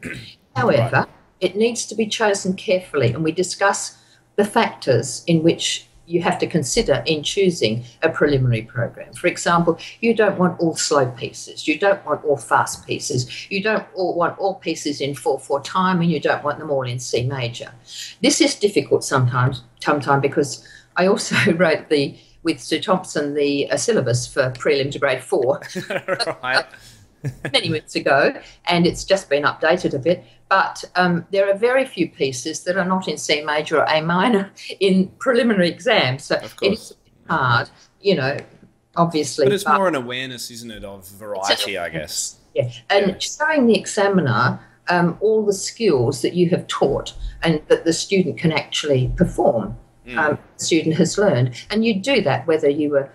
However, it needs to be chosen carefully, and we discuss the factors in which you have to consider in choosing a preliminary program. For example, you don't want all slow pieces, you don't want all fast pieces, you don't all want all pieces in 4 4 time, and you don't want them all in C major. This is difficult sometimes, sometimes because I also wrote the with Sue Thompson the uh, syllabus for prelim to grade four right. many months ago, and it's just been updated a bit. But um, there are very few pieces that are not in C major or A minor in preliminary exams, so it's hard, you know. Obviously, but it's but more an awareness, isn't it, of variety? I guess. Yeah, and yeah. showing the examiner um, all the skills that you have taught and that the student can actually perform. Mm. Um, the student has learned, and you do that whether you were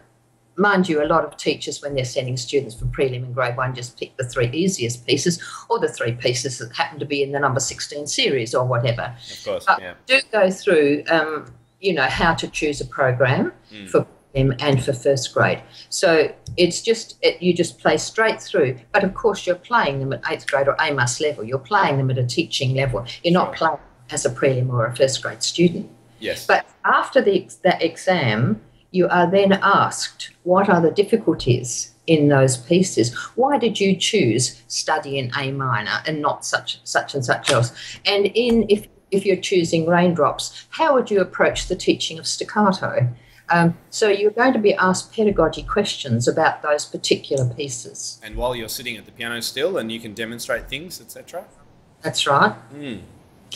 Mind you, a lot of teachers, when they're sending students for prelim and grade one, just pick the three easiest pieces or the three pieces that happen to be in the number 16 series or whatever. Of course, but yeah. Do go through, um, you know, how to choose a program mm. for them and for first grade. So it's just, it, you just play straight through. But of course, you're playing them at eighth grade or AMusA level. You're playing them at a teaching level. You're not playing as a prelim or a first grade student. Yes. But after the, that exam, you are then asked what are the difficulties in those pieces. Why did you choose study in A minor and not such such and such else? And in if if you're choosing raindrops, how would you approach the teaching of staccato? Um, so you're going to be asked pedagogy questions about those particular pieces. And while you're sitting at the piano still, and you can demonstrate things, etc. That's right. Mm.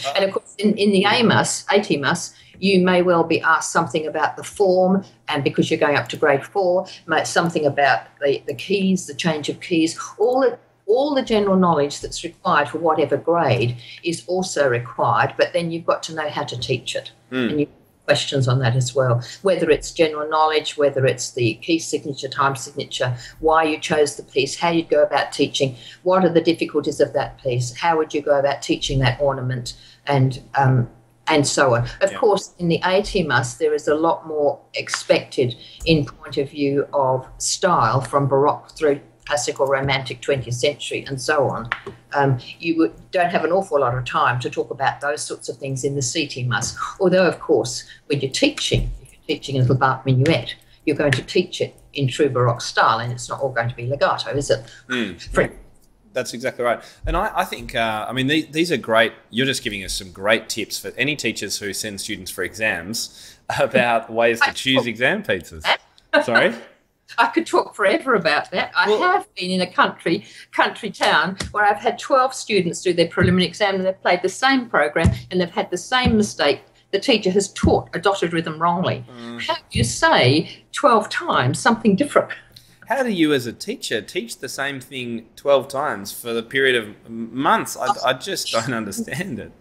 Uh, and of course, in, in the AMusA, ATMusA, you may well be asked something about the form, and because you're going up to grade four, something about the, the keys, the change of keys, all the all the general knowledge that's required for whatever grade is also required, but then you've got to know how to teach it. Mm. And you questions on that as well. Whether it's general knowledge, whether it's the key signature, time signature, why you chose the piece, how you'd go about teaching, what are the difficulties of that piece, how would you go about teaching that ornament, and um, and so on. Of yeah. course, in the ATMusA, there is a lot more expected in point of view of style from Baroque through classical, romantic, 20th century, and so on. Um, you would, don't have an awful lot of time to talk about those sorts of things in the CTMusA. Although, of course, when you're teaching, if you're teaching a little Bach minuet, you're going to teach it in true Baroque style, and it's not all going to be legato, is it? Mm that's exactly right. And I, I think, uh, I mean, these, these are great. You're just giving us some great tips for any teachers who send students for exams about ways to choose exam pieces. Sorry? I could talk forever about that. I well, have been in a country country town where I've had 12 students do their preliminary exam and they've played the same program and they've had the same mistake. The teacher has taught a dotted rhythm wrongly. Mm. How do you say 12 times something different? How do you, as a teacher, teach the same thing 12 times for the period of months? I, I just don't understand it.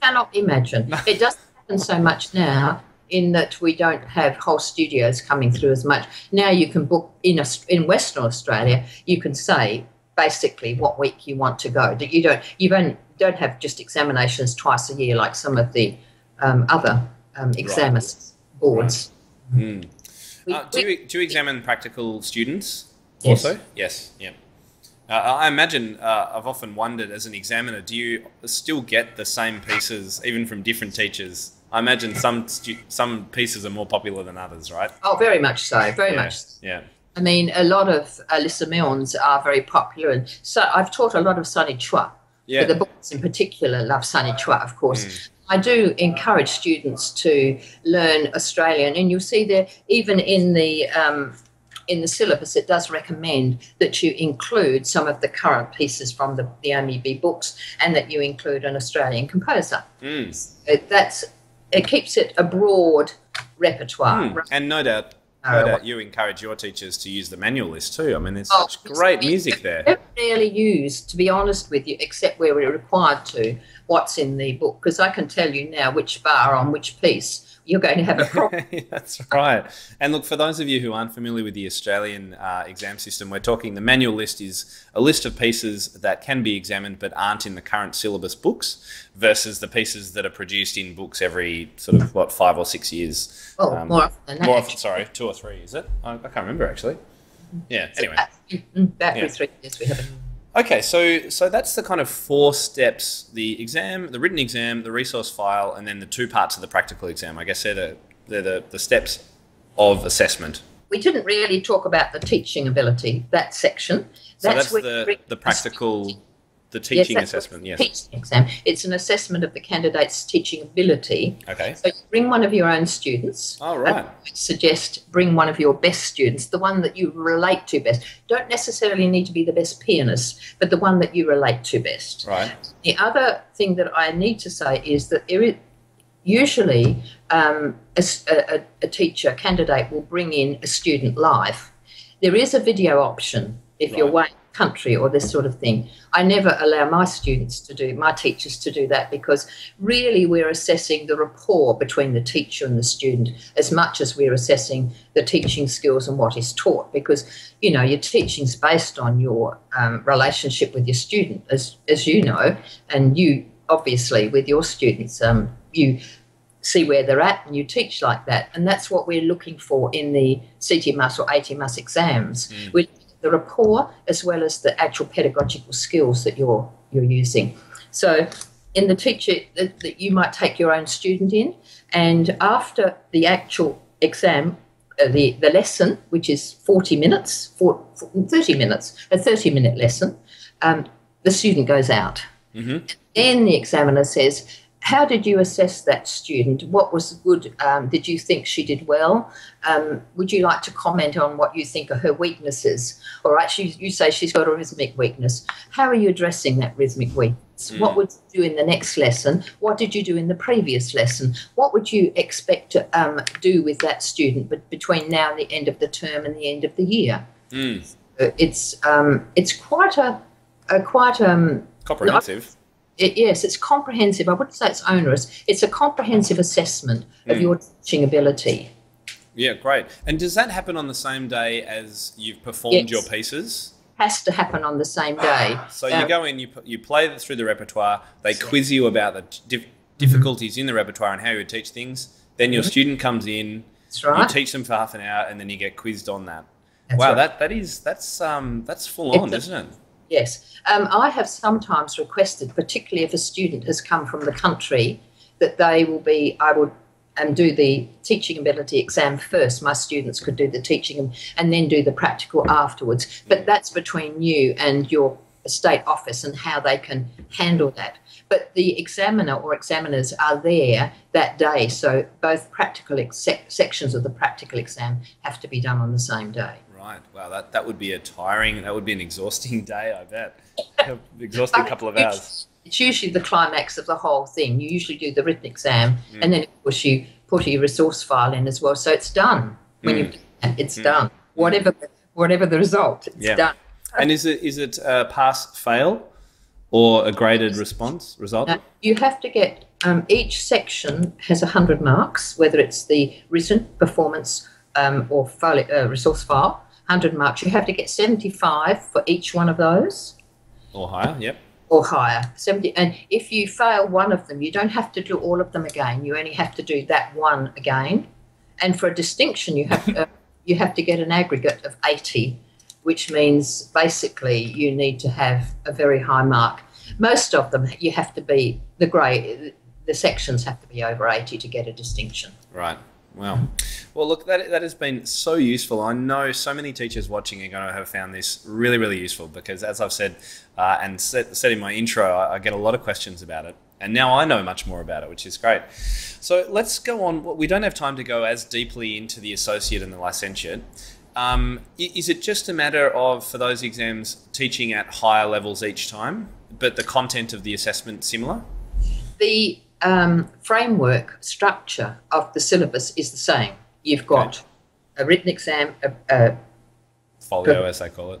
Cannot imagine. it doesn't happen so much now in that we don't have whole studios coming through as much. Now you can book in a, in Western Australia, you can say basically what week you want to go. That You don't you don't don't have just examinations twice a year like some of the um, other um, examiners right. boards. Right. Mm. Uh, do, you, do you examine practical students yes. also? Yes. Yeah. Uh, I imagine uh, I've often wondered as an examiner, do you still get the same pieces even from different teachers? I imagine some stu- some pieces are more popular than others, right? Oh, very much so. Very yeah. much. Yeah. I mean, a lot of Elissa Milnes are very popular, and so I've taught a lot of Sonny Chua. Yeah. But the books in particular love Sonny Chua, of course. Mm. I do encourage students to learn Australian, and you'll see there even in the um, in the syllabus, it does recommend that you include some of the current pieces from the, the AMEB books, and that you include an Australian composer. Mm. So that's it keeps it a broad repertoire. Mm. And no doubt, no doubt you encourage your teachers to use the manual list too. I mean, there's oh, such great music there. Really used, to be honest with you, except where we're required to what's in the book because I can tell you now which bar on which piece you're going to have a problem. That's right. And look, for those of you who aren't familiar with the Australian uh, exam system, we're talking the manual list is a list of pieces that can be examined but aren't in the current syllabus books versus the pieces that are produced in books every sort of, what, five or six years. Oh, um, more often than that. More often, sorry, two or three, is it? I, I can't remember actually. Yeah, anyway. So, uh, that yeah. three years we haven't. Okay, so so that's the kind of four steps: the exam, the written exam, the resource file, and then the two parts of the practical exam. I guess they're the they're the, the steps of assessment. We didn't really talk about the teaching ability, that section. So that's, the, the practical, the teaching what assessment. Yes. Teaching exam. It's an assessment of the candidate's teaching ability. Okay. So you bring one of your own students. And right. I suggest bring one of your best students, the one that you relate to best. Don't necessarily need to be the best pianist, but the one that you relate to best. Right. The other thing that I need to say is that usually um, a, a- a- teacher candidate will bring in a student live. There is a video option if you're Right. in the country or this sort of thing. I never allow my students to do, my teachers to do that because really we're assessing the rapport between the teacher and the student as much as we're assessing the teaching skills and what is taught because you know your teaching's based on your um, relationship with your student as as you know and you obviously with your students um, you see where they're at and you teach like that and that's what we're looking for in the CTMusA or ATMusA exams with the rapport as well as the actual pedagogical skills that you're you're using so in the teacher that, that you might take your own student in and after the actual exam uh, the, the lesson which is 40 minutes for, 30 minutes a 30 minute lesson um, the student goes out Mm-hmm. then the examiner says, How did you assess that student? What was good? Um, did you think she did well? Um, would you like to comment on what you think are her weaknesses? Or actually, you say she's got a rhythmic weakness. How are you addressing that rhythmic weakness? What would you do in the next lesson? What did you do in the previous lesson? What would you expect to um, do with that student but between now and the end of the term and the end of the year? Mm. Uh, It's um, it's quite a, a quite um, Comprehensive. It, yes, it's comprehensive. I wouldn't say it's onerous. It's a comprehensive assessment of Mm. your teaching ability. Yeah, great. And does that happen on the same day as you've performed Yes. your pieces? Has to happen on the same day. So you Um, go in, you you play through the repertoire. They quiz you about the dif- difficulties in the repertoire and how you would teach things. Then your student comes in, That's you teach them for half an hour, and then you get quizzed on that. That's wow, right. that that is that's um that's full It's on, a- isn't it? Yes. Um, I have sometimes requested, particularly if a student has come from the country, that they will be, I would um, do the teaching ability exam first. My students could do the teaching and, and then do the practical afterwards. But that's between you and your state office and how they can handle that. But the examiner or examiners are there that day, so both practical ex- sections of the practical exam have to be done on the same day. Right. Wow, that, that would be a tiring, that would be an exhausting day, I bet. exhausting But couple of it's- hours. It's usually the climax of the whole thing. You usually do the written exam, Mm. and then of course you put your resource file in as well. So it's done when Mm. you've done it. It's done. Whatever the, whatever the result, it's Yeah. done. And is it is it a pass fail or a graded response result? Now, you have to get um, each section has hundred marks, whether it's the written performance um, or file, uh, resource file. Hundred marks. You have to get seventy-five for each one of those. Or higher, yep. or higher. 70, and if you fail one of them, you don't have to do all of them again. You only have to do that one again. And for a distinction, you have uh, you have to get an aggregate of 80, which means basically you need to have a very high mark. Most of them, you have to be the grade. The sections have to be over 80 to get a distinction. Right. Wow. Well, look, that, that has been so useful. I know so many teachers watching are going to have found this really, really useful because, as I've said uh, and said, in my intro, I, I get a lot of questions about it. And now I know much more about it, which is great. So let's go on. We don't have time to go as deeply into the associate and the licentiate. Um, is it just a matter of, for those exams, teaching at higher levels each time, but the content of the assessment similar? The um, framework structure of the syllabus is the same. You've got a written exam, a, a Folio, as I call it.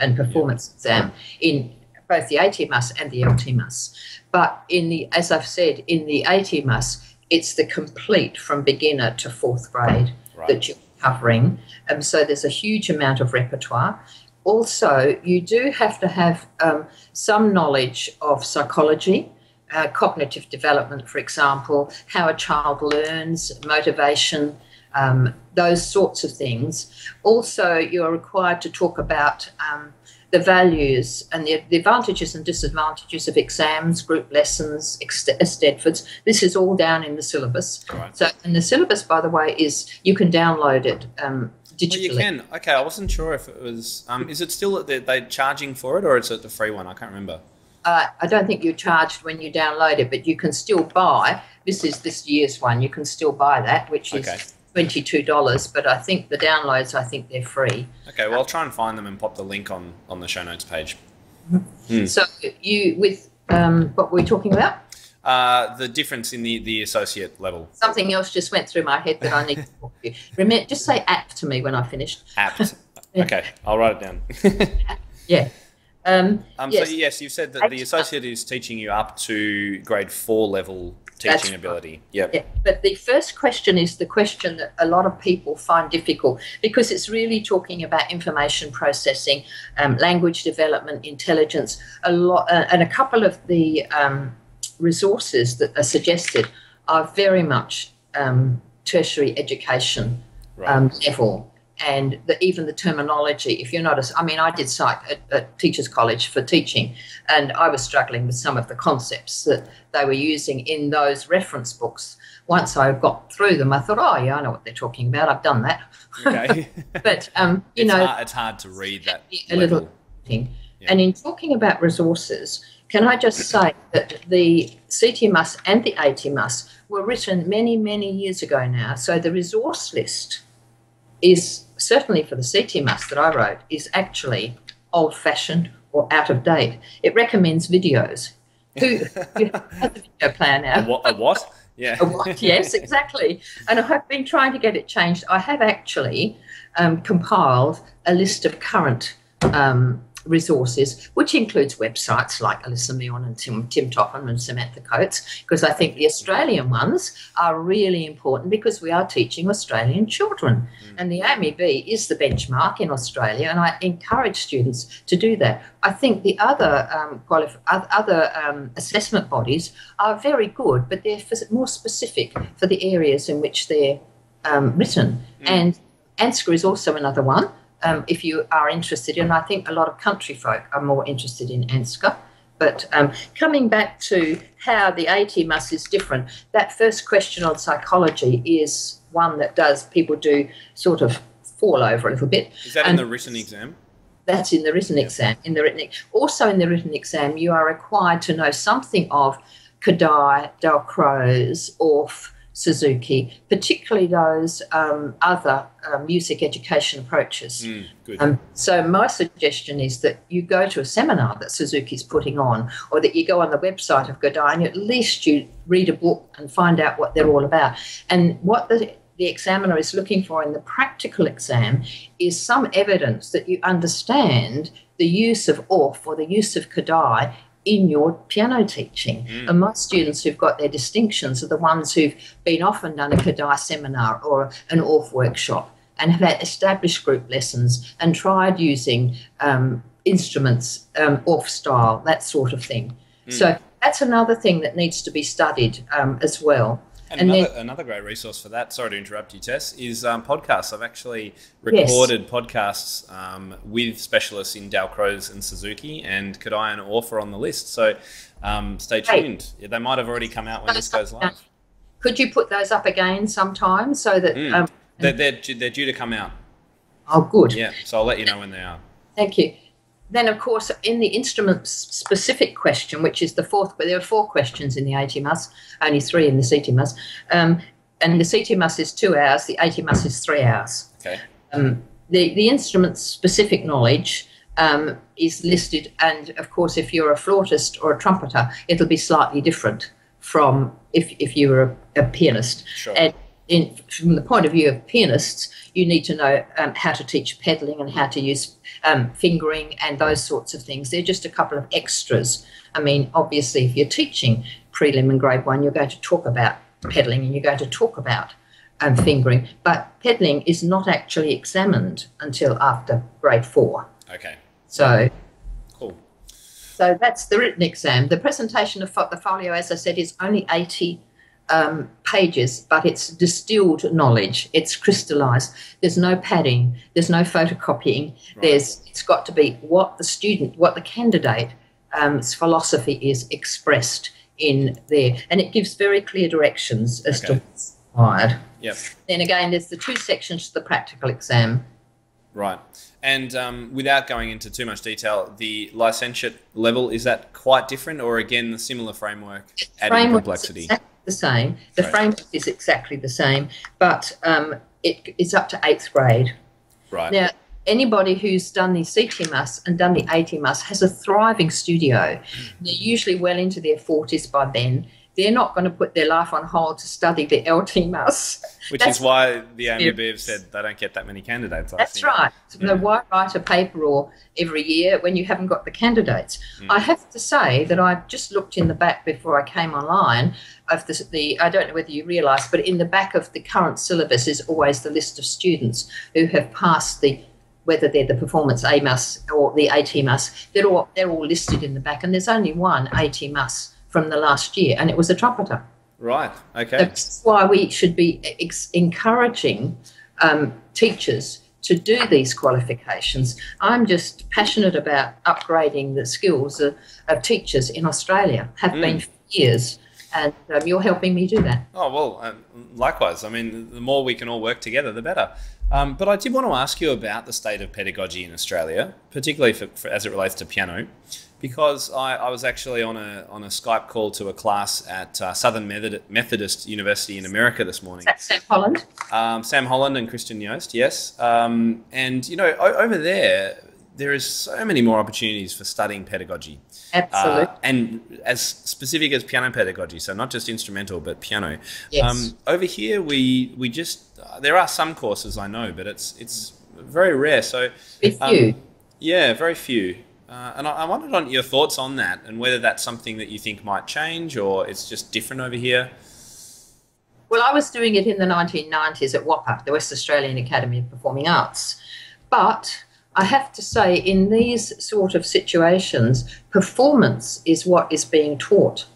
And performance exam in both the ATMusA and the LTMusA. But in the, as I've said, in the ATMusA, it's the complete from beginner to fourth grade Right. that you're covering. Um, so there's a huge amount of repertoire. Also, you do have to have um, some knowledge of psychology, uh, cognitive development, for example, how a child learns, motivation, um, those sorts of things. Also, you're required to talk about um, the values and the, the advantages and disadvantages of exams, group lessons, Eisteddfods. This is all down in the syllabus. Right. So, and the syllabus, by the way, is you can download it um, digitally. Well, you can. Okay, I wasn't sure if it was. Um, is it still that they're, they're charging for it, or is it the free one? I can't remember. Uh, I don't think you're charged when you download it, but you can still buy. This is this year's one. You can still buy that, which is Okay. twenty-two dollars. But I think the downloads, I think they're free. Okay, well, I'll try and find them and pop the link on on the show notes page. Hmm. So you with um, what were we talking about? Uh, the difference in the the associate level Something else just went through my head that I need to talk to you. Remember, just say app to me when I finished. apt. okay, I'll write it down. Yeah. Um, um, yes. So yes, you've said that the associate is teaching you up to grade four level That's teaching right. ability. Yep. Yeah, but the first question is the question that a lot of people find difficult because it's really talking about information processing, um, language development, intelligence, a lot, uh, and a couple of the um, resources that are suggested are very much um, tertiary education Right. um, level. And the, even the terminology, if you're not, a, I mean, I did psych at, at Teachers College for teaching, and I was struggling with some of the concepts that they were using in those reference books. Once I got through them, I thought, oh, yeah, I know what they're talking about. I've done that. Okay. But, um, you it's, know, hard, it's hard to read that a level. little thing. Yeah. And in talking about resources, can I just say that the CTMusA and the ATMusA were written many, many years ago now. So the resource list is certainly for the CTMusA that I wrote is actually old fashioned or out of date. It recommends videos. Who you have the video player now? A what? A what? Yeah. A what? yes, exactly. And I've been trying to get it changed. I have actually um, compiled a list of current um, resources, which includes websites like Elissa Milne and Tim, Tim Topham and Samantha Coates, because I think the Australian ones are really important because we are teaching Australian children. And the AMEB is the benchmark in Australia, and I encourage students to do that. I think the other um, qualif- other um, assessment bodies are very good, but they're more specific for the areas in which they're um, written. And ANZCA is also another one. Um, if you are interested in, I think a lot of country folk are more interested in ANZCA. But um, coming back to how the ATMusA is different, that first question on psychology is one that does people do sort of fall over a little bit. Is that in the written exam? That's in the written exam. In the written, also in the written exam, you are required to know something of Kodály, Dalcroze, Orff, Suzuki, particularly those um, other uh, music education approaches. Mm, good. Um, so my suggestion is that you go to a seminar that Suzuki's putting on, or that you go on the website of Kodály and at least you read a book and find out what they're all about. And what the the examiner is looking for in the practical exam is some evidence that you understand the use of Orff or the use of Kodály in your piano teaching. And my students who've got their distinctions are the ones who've been off and done a Kodály seminar or an Orff workshop and have had established group lessons and tried using um, instruments, um, style, that sort of thing. So that's another thing that needs to be studied um, as well. And, And another, then- another great resource for that, sorry to interrupt you, Tess, is um, podcasts. I've actually recorded podcasts um, with specialists in Dalcroze and Suzuki, and Kodály and Orff are on the list. So um, stay tuned. Yeah, they might have already come out when this goes live. Could you put those up again sometime so that? Mm. Um, They're, they're, due- they're due to come out. oh, good. Yeah, so I'll let you know when they are. Thank you. Then, of course, in the instrument specific question, which is the fourth, but there are four questions in the ATMusA, only three in the CTMusA. Um, and the CTMusA is two hours, the ATMusA is three hours. Okay. Um, the, the instrument specific knowledge um, is listed, and of course, if you're a flautist or a trumpeter, it'll be slightly different from if, if you were a, a pianist. Sure. And in, from the point of view of pianists, you need to know um, how to teach pedaling and how to use um, fingering and those sorts of things. They're just a couple of extras. I mean, obviously, if you're teaching prelim and grade one, you're going to talk about pedaling and you're going to talk about um, fingering, but pedaling is not actually examined until after grade four. Okay. So, Cool. so that's the written exam. The presentation of fo- the folio, as I said, is only 80 um, pages, but it's distilled knowledge. It's crystallized. There's no padding. There's no photocopying. Right. There's it's got to be what the student, what the candidate's um, philosophy is expressed in there, and it gives very clear directions as okay. to what's required. Yep. Then again, there's the two sections to the practical exam. Right. And um, without going into too much detail, the licentiate level is that quite different, or again the similar framework adding complexity? Exactly the same. The right. framework is exactly the same, but um, it is up to eighth grade. Right. Now, anybody who's done the CTMusA and done the ATMusA has a thriving studio. Mm. They're usually well into their 40s by then. They're not going to put their life on hold to study the LTMusA. Which That's is why the AMEB have said they don't get that many candidates. I That's think. right. So yeah. why write a paper or every year when you haven't got the candidates? Mm. I have to say that I've just looked in the back before I came online of the, the I don't know whether you realise, but in the back of the current syllabus is always the list of students who have passed the whether they're the performance AMusA or the ATMusA, they're all they're all listed in the back, and there's only one ATMusA from the last year, and it was a trumpeter. Right. Okay. That's why we should be ex- encouraging um, teachers to do these qualifications. I'm just passionate about upgrading the skills of, of teachers in Australia. Have mm. been for years and um, you're helping me do that. Oh well, um, likewise. I mean, the more we can all work together, the better. Um, but I did want to ask you about the state of pedagogy in Australia, particularly for, for, as it relates to piano, because I, I, was actually on a on a Skype call to a class at uh, Southern Methodist University in America this morning. That's Sam Holland. Um, Sam Holland and Christian Yost, yes. Um, and you know, over there, there is so many more opportunities for studying pedagogy. Absolutely. Uh, and as specific as piano pedagogy, so not just instrumental, but piano. Yes. Um, over here, we we just uh, there are some courses I know, but it's it's very rare. So um, few. Yeah, very few. Uh, and I, I wondered on your thoughts on that, and whether that's something that you think might change, or it's just different over here. Well, I was doing it in the 1990s at WAAPA, the West Australian Academy of Performing Arts, but I have to say, in these sort of situations, performance is what is being taught.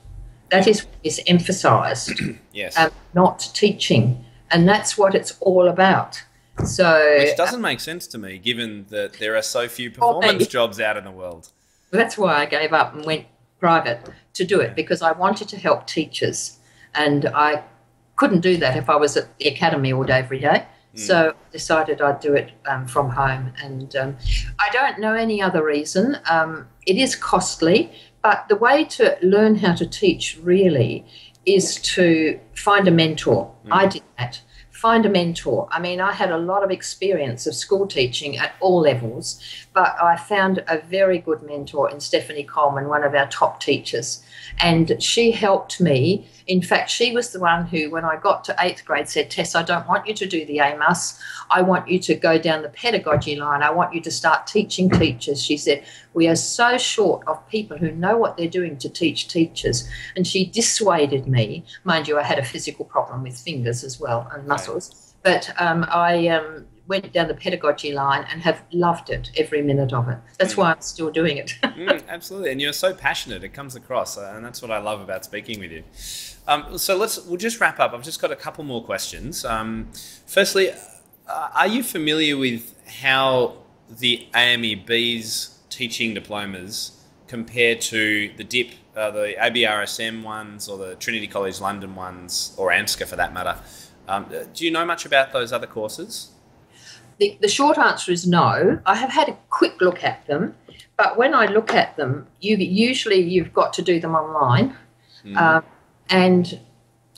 That is is emphasised, yes, um, not teaching, and that's what it's all about. So, which doesn't make sense to me, given that there are so few performance jobs out in the world. That's why I gave up and went private to do it because I wanted to help teachers, and I couldn't do that if I was at the academy all day every day. Mm. So I decided I'd do it um, from home. And um, I don't know any other reason. Um, it is costly, but the way to learn how to teach really is to find a mentor. Mm. I did that find a mentor. I mean, I had a lot of experience of school teaching at all levels, but I found a very good mentor in Stephanie Coleman, one of our top teachers. And she helped me. In fact, she was the one who, when I got to eighth grade, said, Tess, I don't want you to do the AMusA. I want you to go down the pedagogy line. I want you to start teaching teachers. She said, We are so short of people who know what they're doing to teach teachers. And she dissuaded me. Mind you, I had a physical problem with fingers as well and muscles. But um, I um, went down the pedagogy line and have loved it every minute of it. That's why I'm still doing it. mm, absolutely, and you're so passionate; it comes across, uh, and that's what I love about speaking with you. Um, so let's we'll just wrap up. I've just got a couple more questions. Um, firstly, uh, are you familiar with how the AMEB's teaching diplomas compare to the DIP, uh, the ABRSM ones, or the Trinity College London ones, or ANZCA for that matter? Um, do you know much about those other courses? The, the short answer is no. I have had a quick look at them, but when I look at them, you usually you've got to do them online, mm. uh, and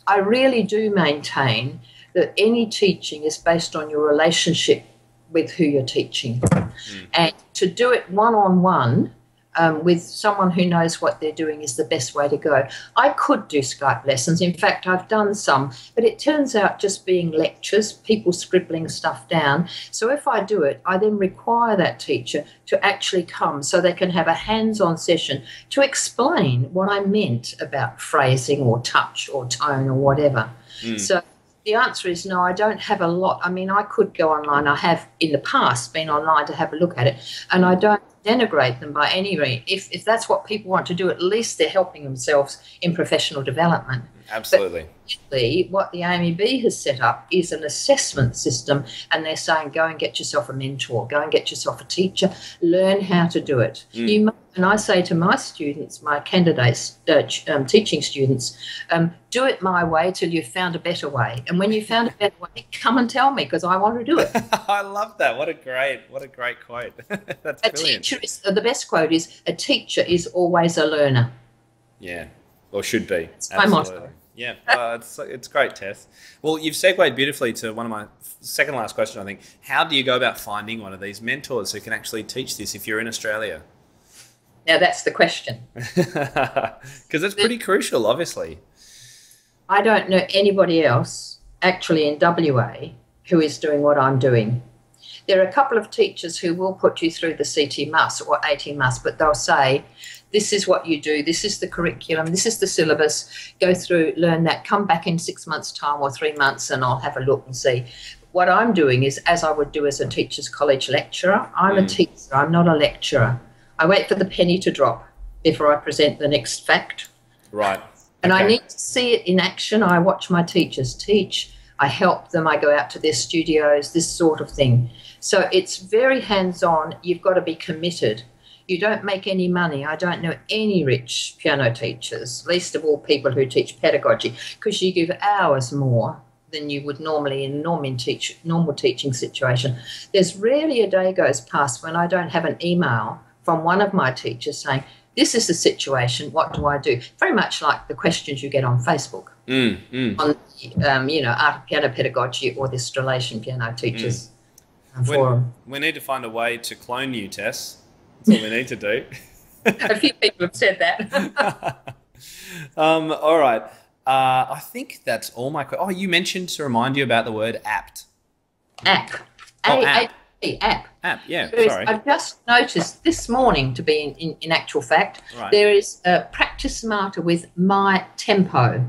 I really do maintain that any teaching is based on your relationship with who you're teaching. Mm. And to do it one on one um, with someone who knows what they're doing is the best way to go. I could do Skype lessons. In fact, I've done some, but it turns out just being lectures, people scribbling stuff down. So if I do it, I then require that teacher to actually come so they can have a hands on session to explain what I meant about phrasing or touch or tone or whatever. Mm. So the answer is no, I don't have a lot. I mean, I could go online. I have in the past been online to have a look at it, and I don't denigrate them by any means. If, if that's what people want to do, at least they're helping themselves in professional development. Absolutely. But what the AMEB has set up is an assessment system, and they're saying go and get yourself a mentor, go and get yourself a teacher, learn how to do it. Mm. You and I say to my students, my candidates, uh, um, teaching students, um, do it my way till you've found a better way. And when you found a better way, come and tell me because I want to do it. I love that. What a great, what a great quote. That's a brilliant. Teacher is, the best quote is, a teacher is always a learner. Yeah, or should be. Motto. Yeah, uh, it's, it's great, Tess. Well, you've segued beautifully to one of my second last question, I think. How do you go about finding one of these mentors who can actually teach this if you're in Australia? Now, that's the question. Because it's pretty crucial, obviously. I don't know anybody else actually in WA who is doing what I'm doing. There are a couple of teachers who will put you through the CTMusA or ATMusA, but they'll say, this is what you do, this is the curriculum, this is the syllabus, go through, learn that, come back in six months' time or three months and I'll have a look and see. What I'm doing is, as I would do as a teacher's college lecturer, I'm mm. a teacher, I'm not a lecturer. I wait for the penny to drop before I present the next fact. Right. And okay. I need to see it in action. I watch my teachers teach, I help them, I go out to their studios, this sort of thing. So it's very hands on. You've got to be committed you don't make any money. I don't know any rich piano teachers, least of all people who teach pedagogy, because you give hours more than you would normally in normal, teach, normal teaching situation. There's rarely a day goes past when I don't have an email from one of my teachers saying, this is the situation, what do I do? Very much like the questions you get on Facebook. Mm, mm. On, um, you know, art of piano pedagogy or the Australasian piano teachers mm. forum. We, we need to find a way to clone you, Tess. That's all we need to do. a few people have said that. um, all right. Uh, I think that's all my. Oh, you mentioned to remind you about the word apt. App. Oh, A- app. App. App. Yeah. sorry. I've just noticed this morning, to be in, in, in actual fact, right. there is a practice smarter with my tempo.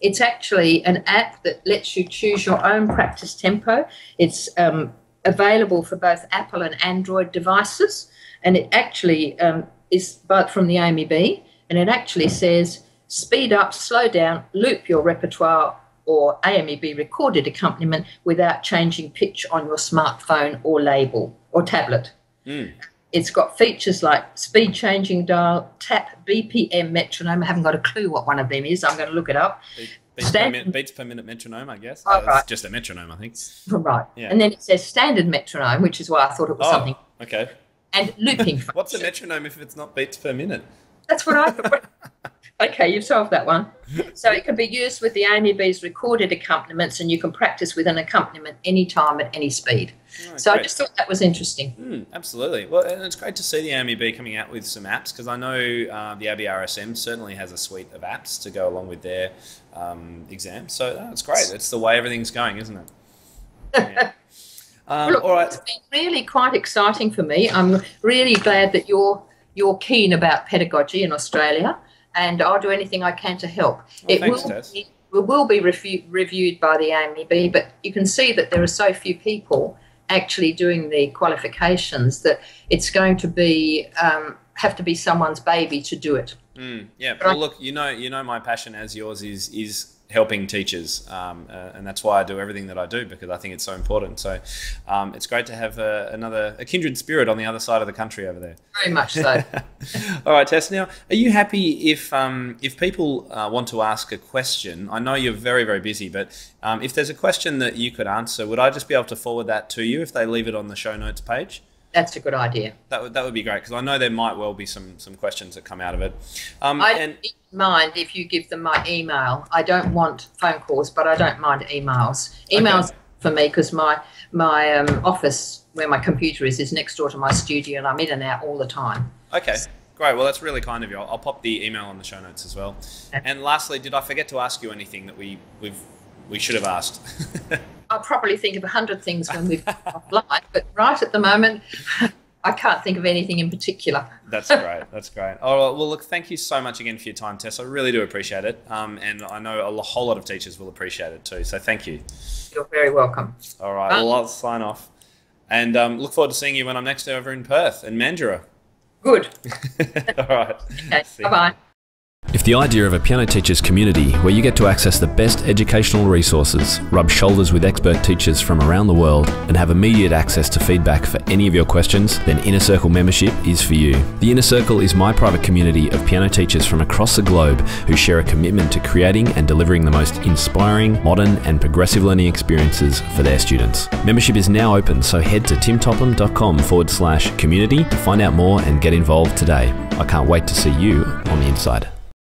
It's actually an app that lets you choose your own practice tempo. It's um, available for both Apple and Android devices and it actually um, is from the AMEB, and it actually says speed up, slow down, loop your repertoire or AMEB recorded accompaniment without changing pitch on your smartphone or label or tablet. Mm. It's got features like speed changing dial, tap, BPM metronome. I haven't got a clue what one of them is. I'm going to look it up. Beats, per, minute, beats per minute metronome, I guess. Oh, right. just a metronome, I think. Right. Yeah. And then it says standard metronome, which is why I thought it was oh, something. Okay and looping. What's a metronome if it's not beats per minute? That's what I thought. okay, you've solved that one. So it can be used with the AMEB's recorded accompaniments, and you can practice with an accompaniment anytime at any speed. Oh, so great. I just thought that was interesting. Mm, absolutely. Well, and it's great to see the AMEB coming out with some apps because I know uh, the ABRSM certainly has a suite of apps to go along with their um, exam. So that's great. It's the way everything's going, isn't it? Yeah. Um, Look, all right. It's been really quite exciting for me. I'm really glad that you're you're keen about pedagogy in Australia, and I'll do anything I can to help. Well, it thanks, will Tess. be, will be refu- reviewed by the AMEB, but you can see that there are so few people actually doing the qualifications that it's going to be um, have to be someone's baby to do it. Mm, yeah, but well, look, you know, you know, my passion as yours is is helping teachers, um, uh, and that's why I do everything that I do because I think it's so important. So um, it's great to have uh, another a kindred spirit on the other side of the country over there. Very much so. All right, Tess. Now, are you happy if um, if people uh, want to ask a question? I know you're very very busy, but um, if there's a question that you could answer, would I just be able to forward that to you if they leave it on the show notes page? That's a good idea. That would that would be great because I know there might well be some some questions that come out of it. Um, I and, mind if you give them my email. I don't want phone calls, but I don't mind emails. Emails okay. for me because my my um, office where my computer is is next door to my studio, and I'm in and out all the time. Okay. Great. Well, that's really kind of you. I'll, I'll pop the email on the show notes as well. Okay. And lastly, did I forget to ask you anything that we we've we should have asked? I'll probably think of a hundred things when we've offline, but right at the moment, I can't think of anything in particular. That's great. That's great. Oh well, look, thank you so much again for your time, Tess. I really do appreciate it, um, and I know a whole lot of teachers will appreciate it too. So thank you. You're very welcome. All right. Well, I'll sign off, and um, look forward to seeing you when I'm next over in Perth and Mandurah. Good. All right. Okay. Bye bye. If the idea of a piano teachers community where you get to access the best educational resources, rub shoulders with expert teachers from around the world, and have immediate access to feedback for any of your questions, then Inner Circle membership is for you. The Inner Circle is my private community of piano teachers from across the globe who share a commitment to creating and delivering the most inspiring, modern, and progressive learning experiences for their students. Membership is now open, so head to timtopham.com forward slash community to find out more and get involved today. I can't wait to see you on the inside.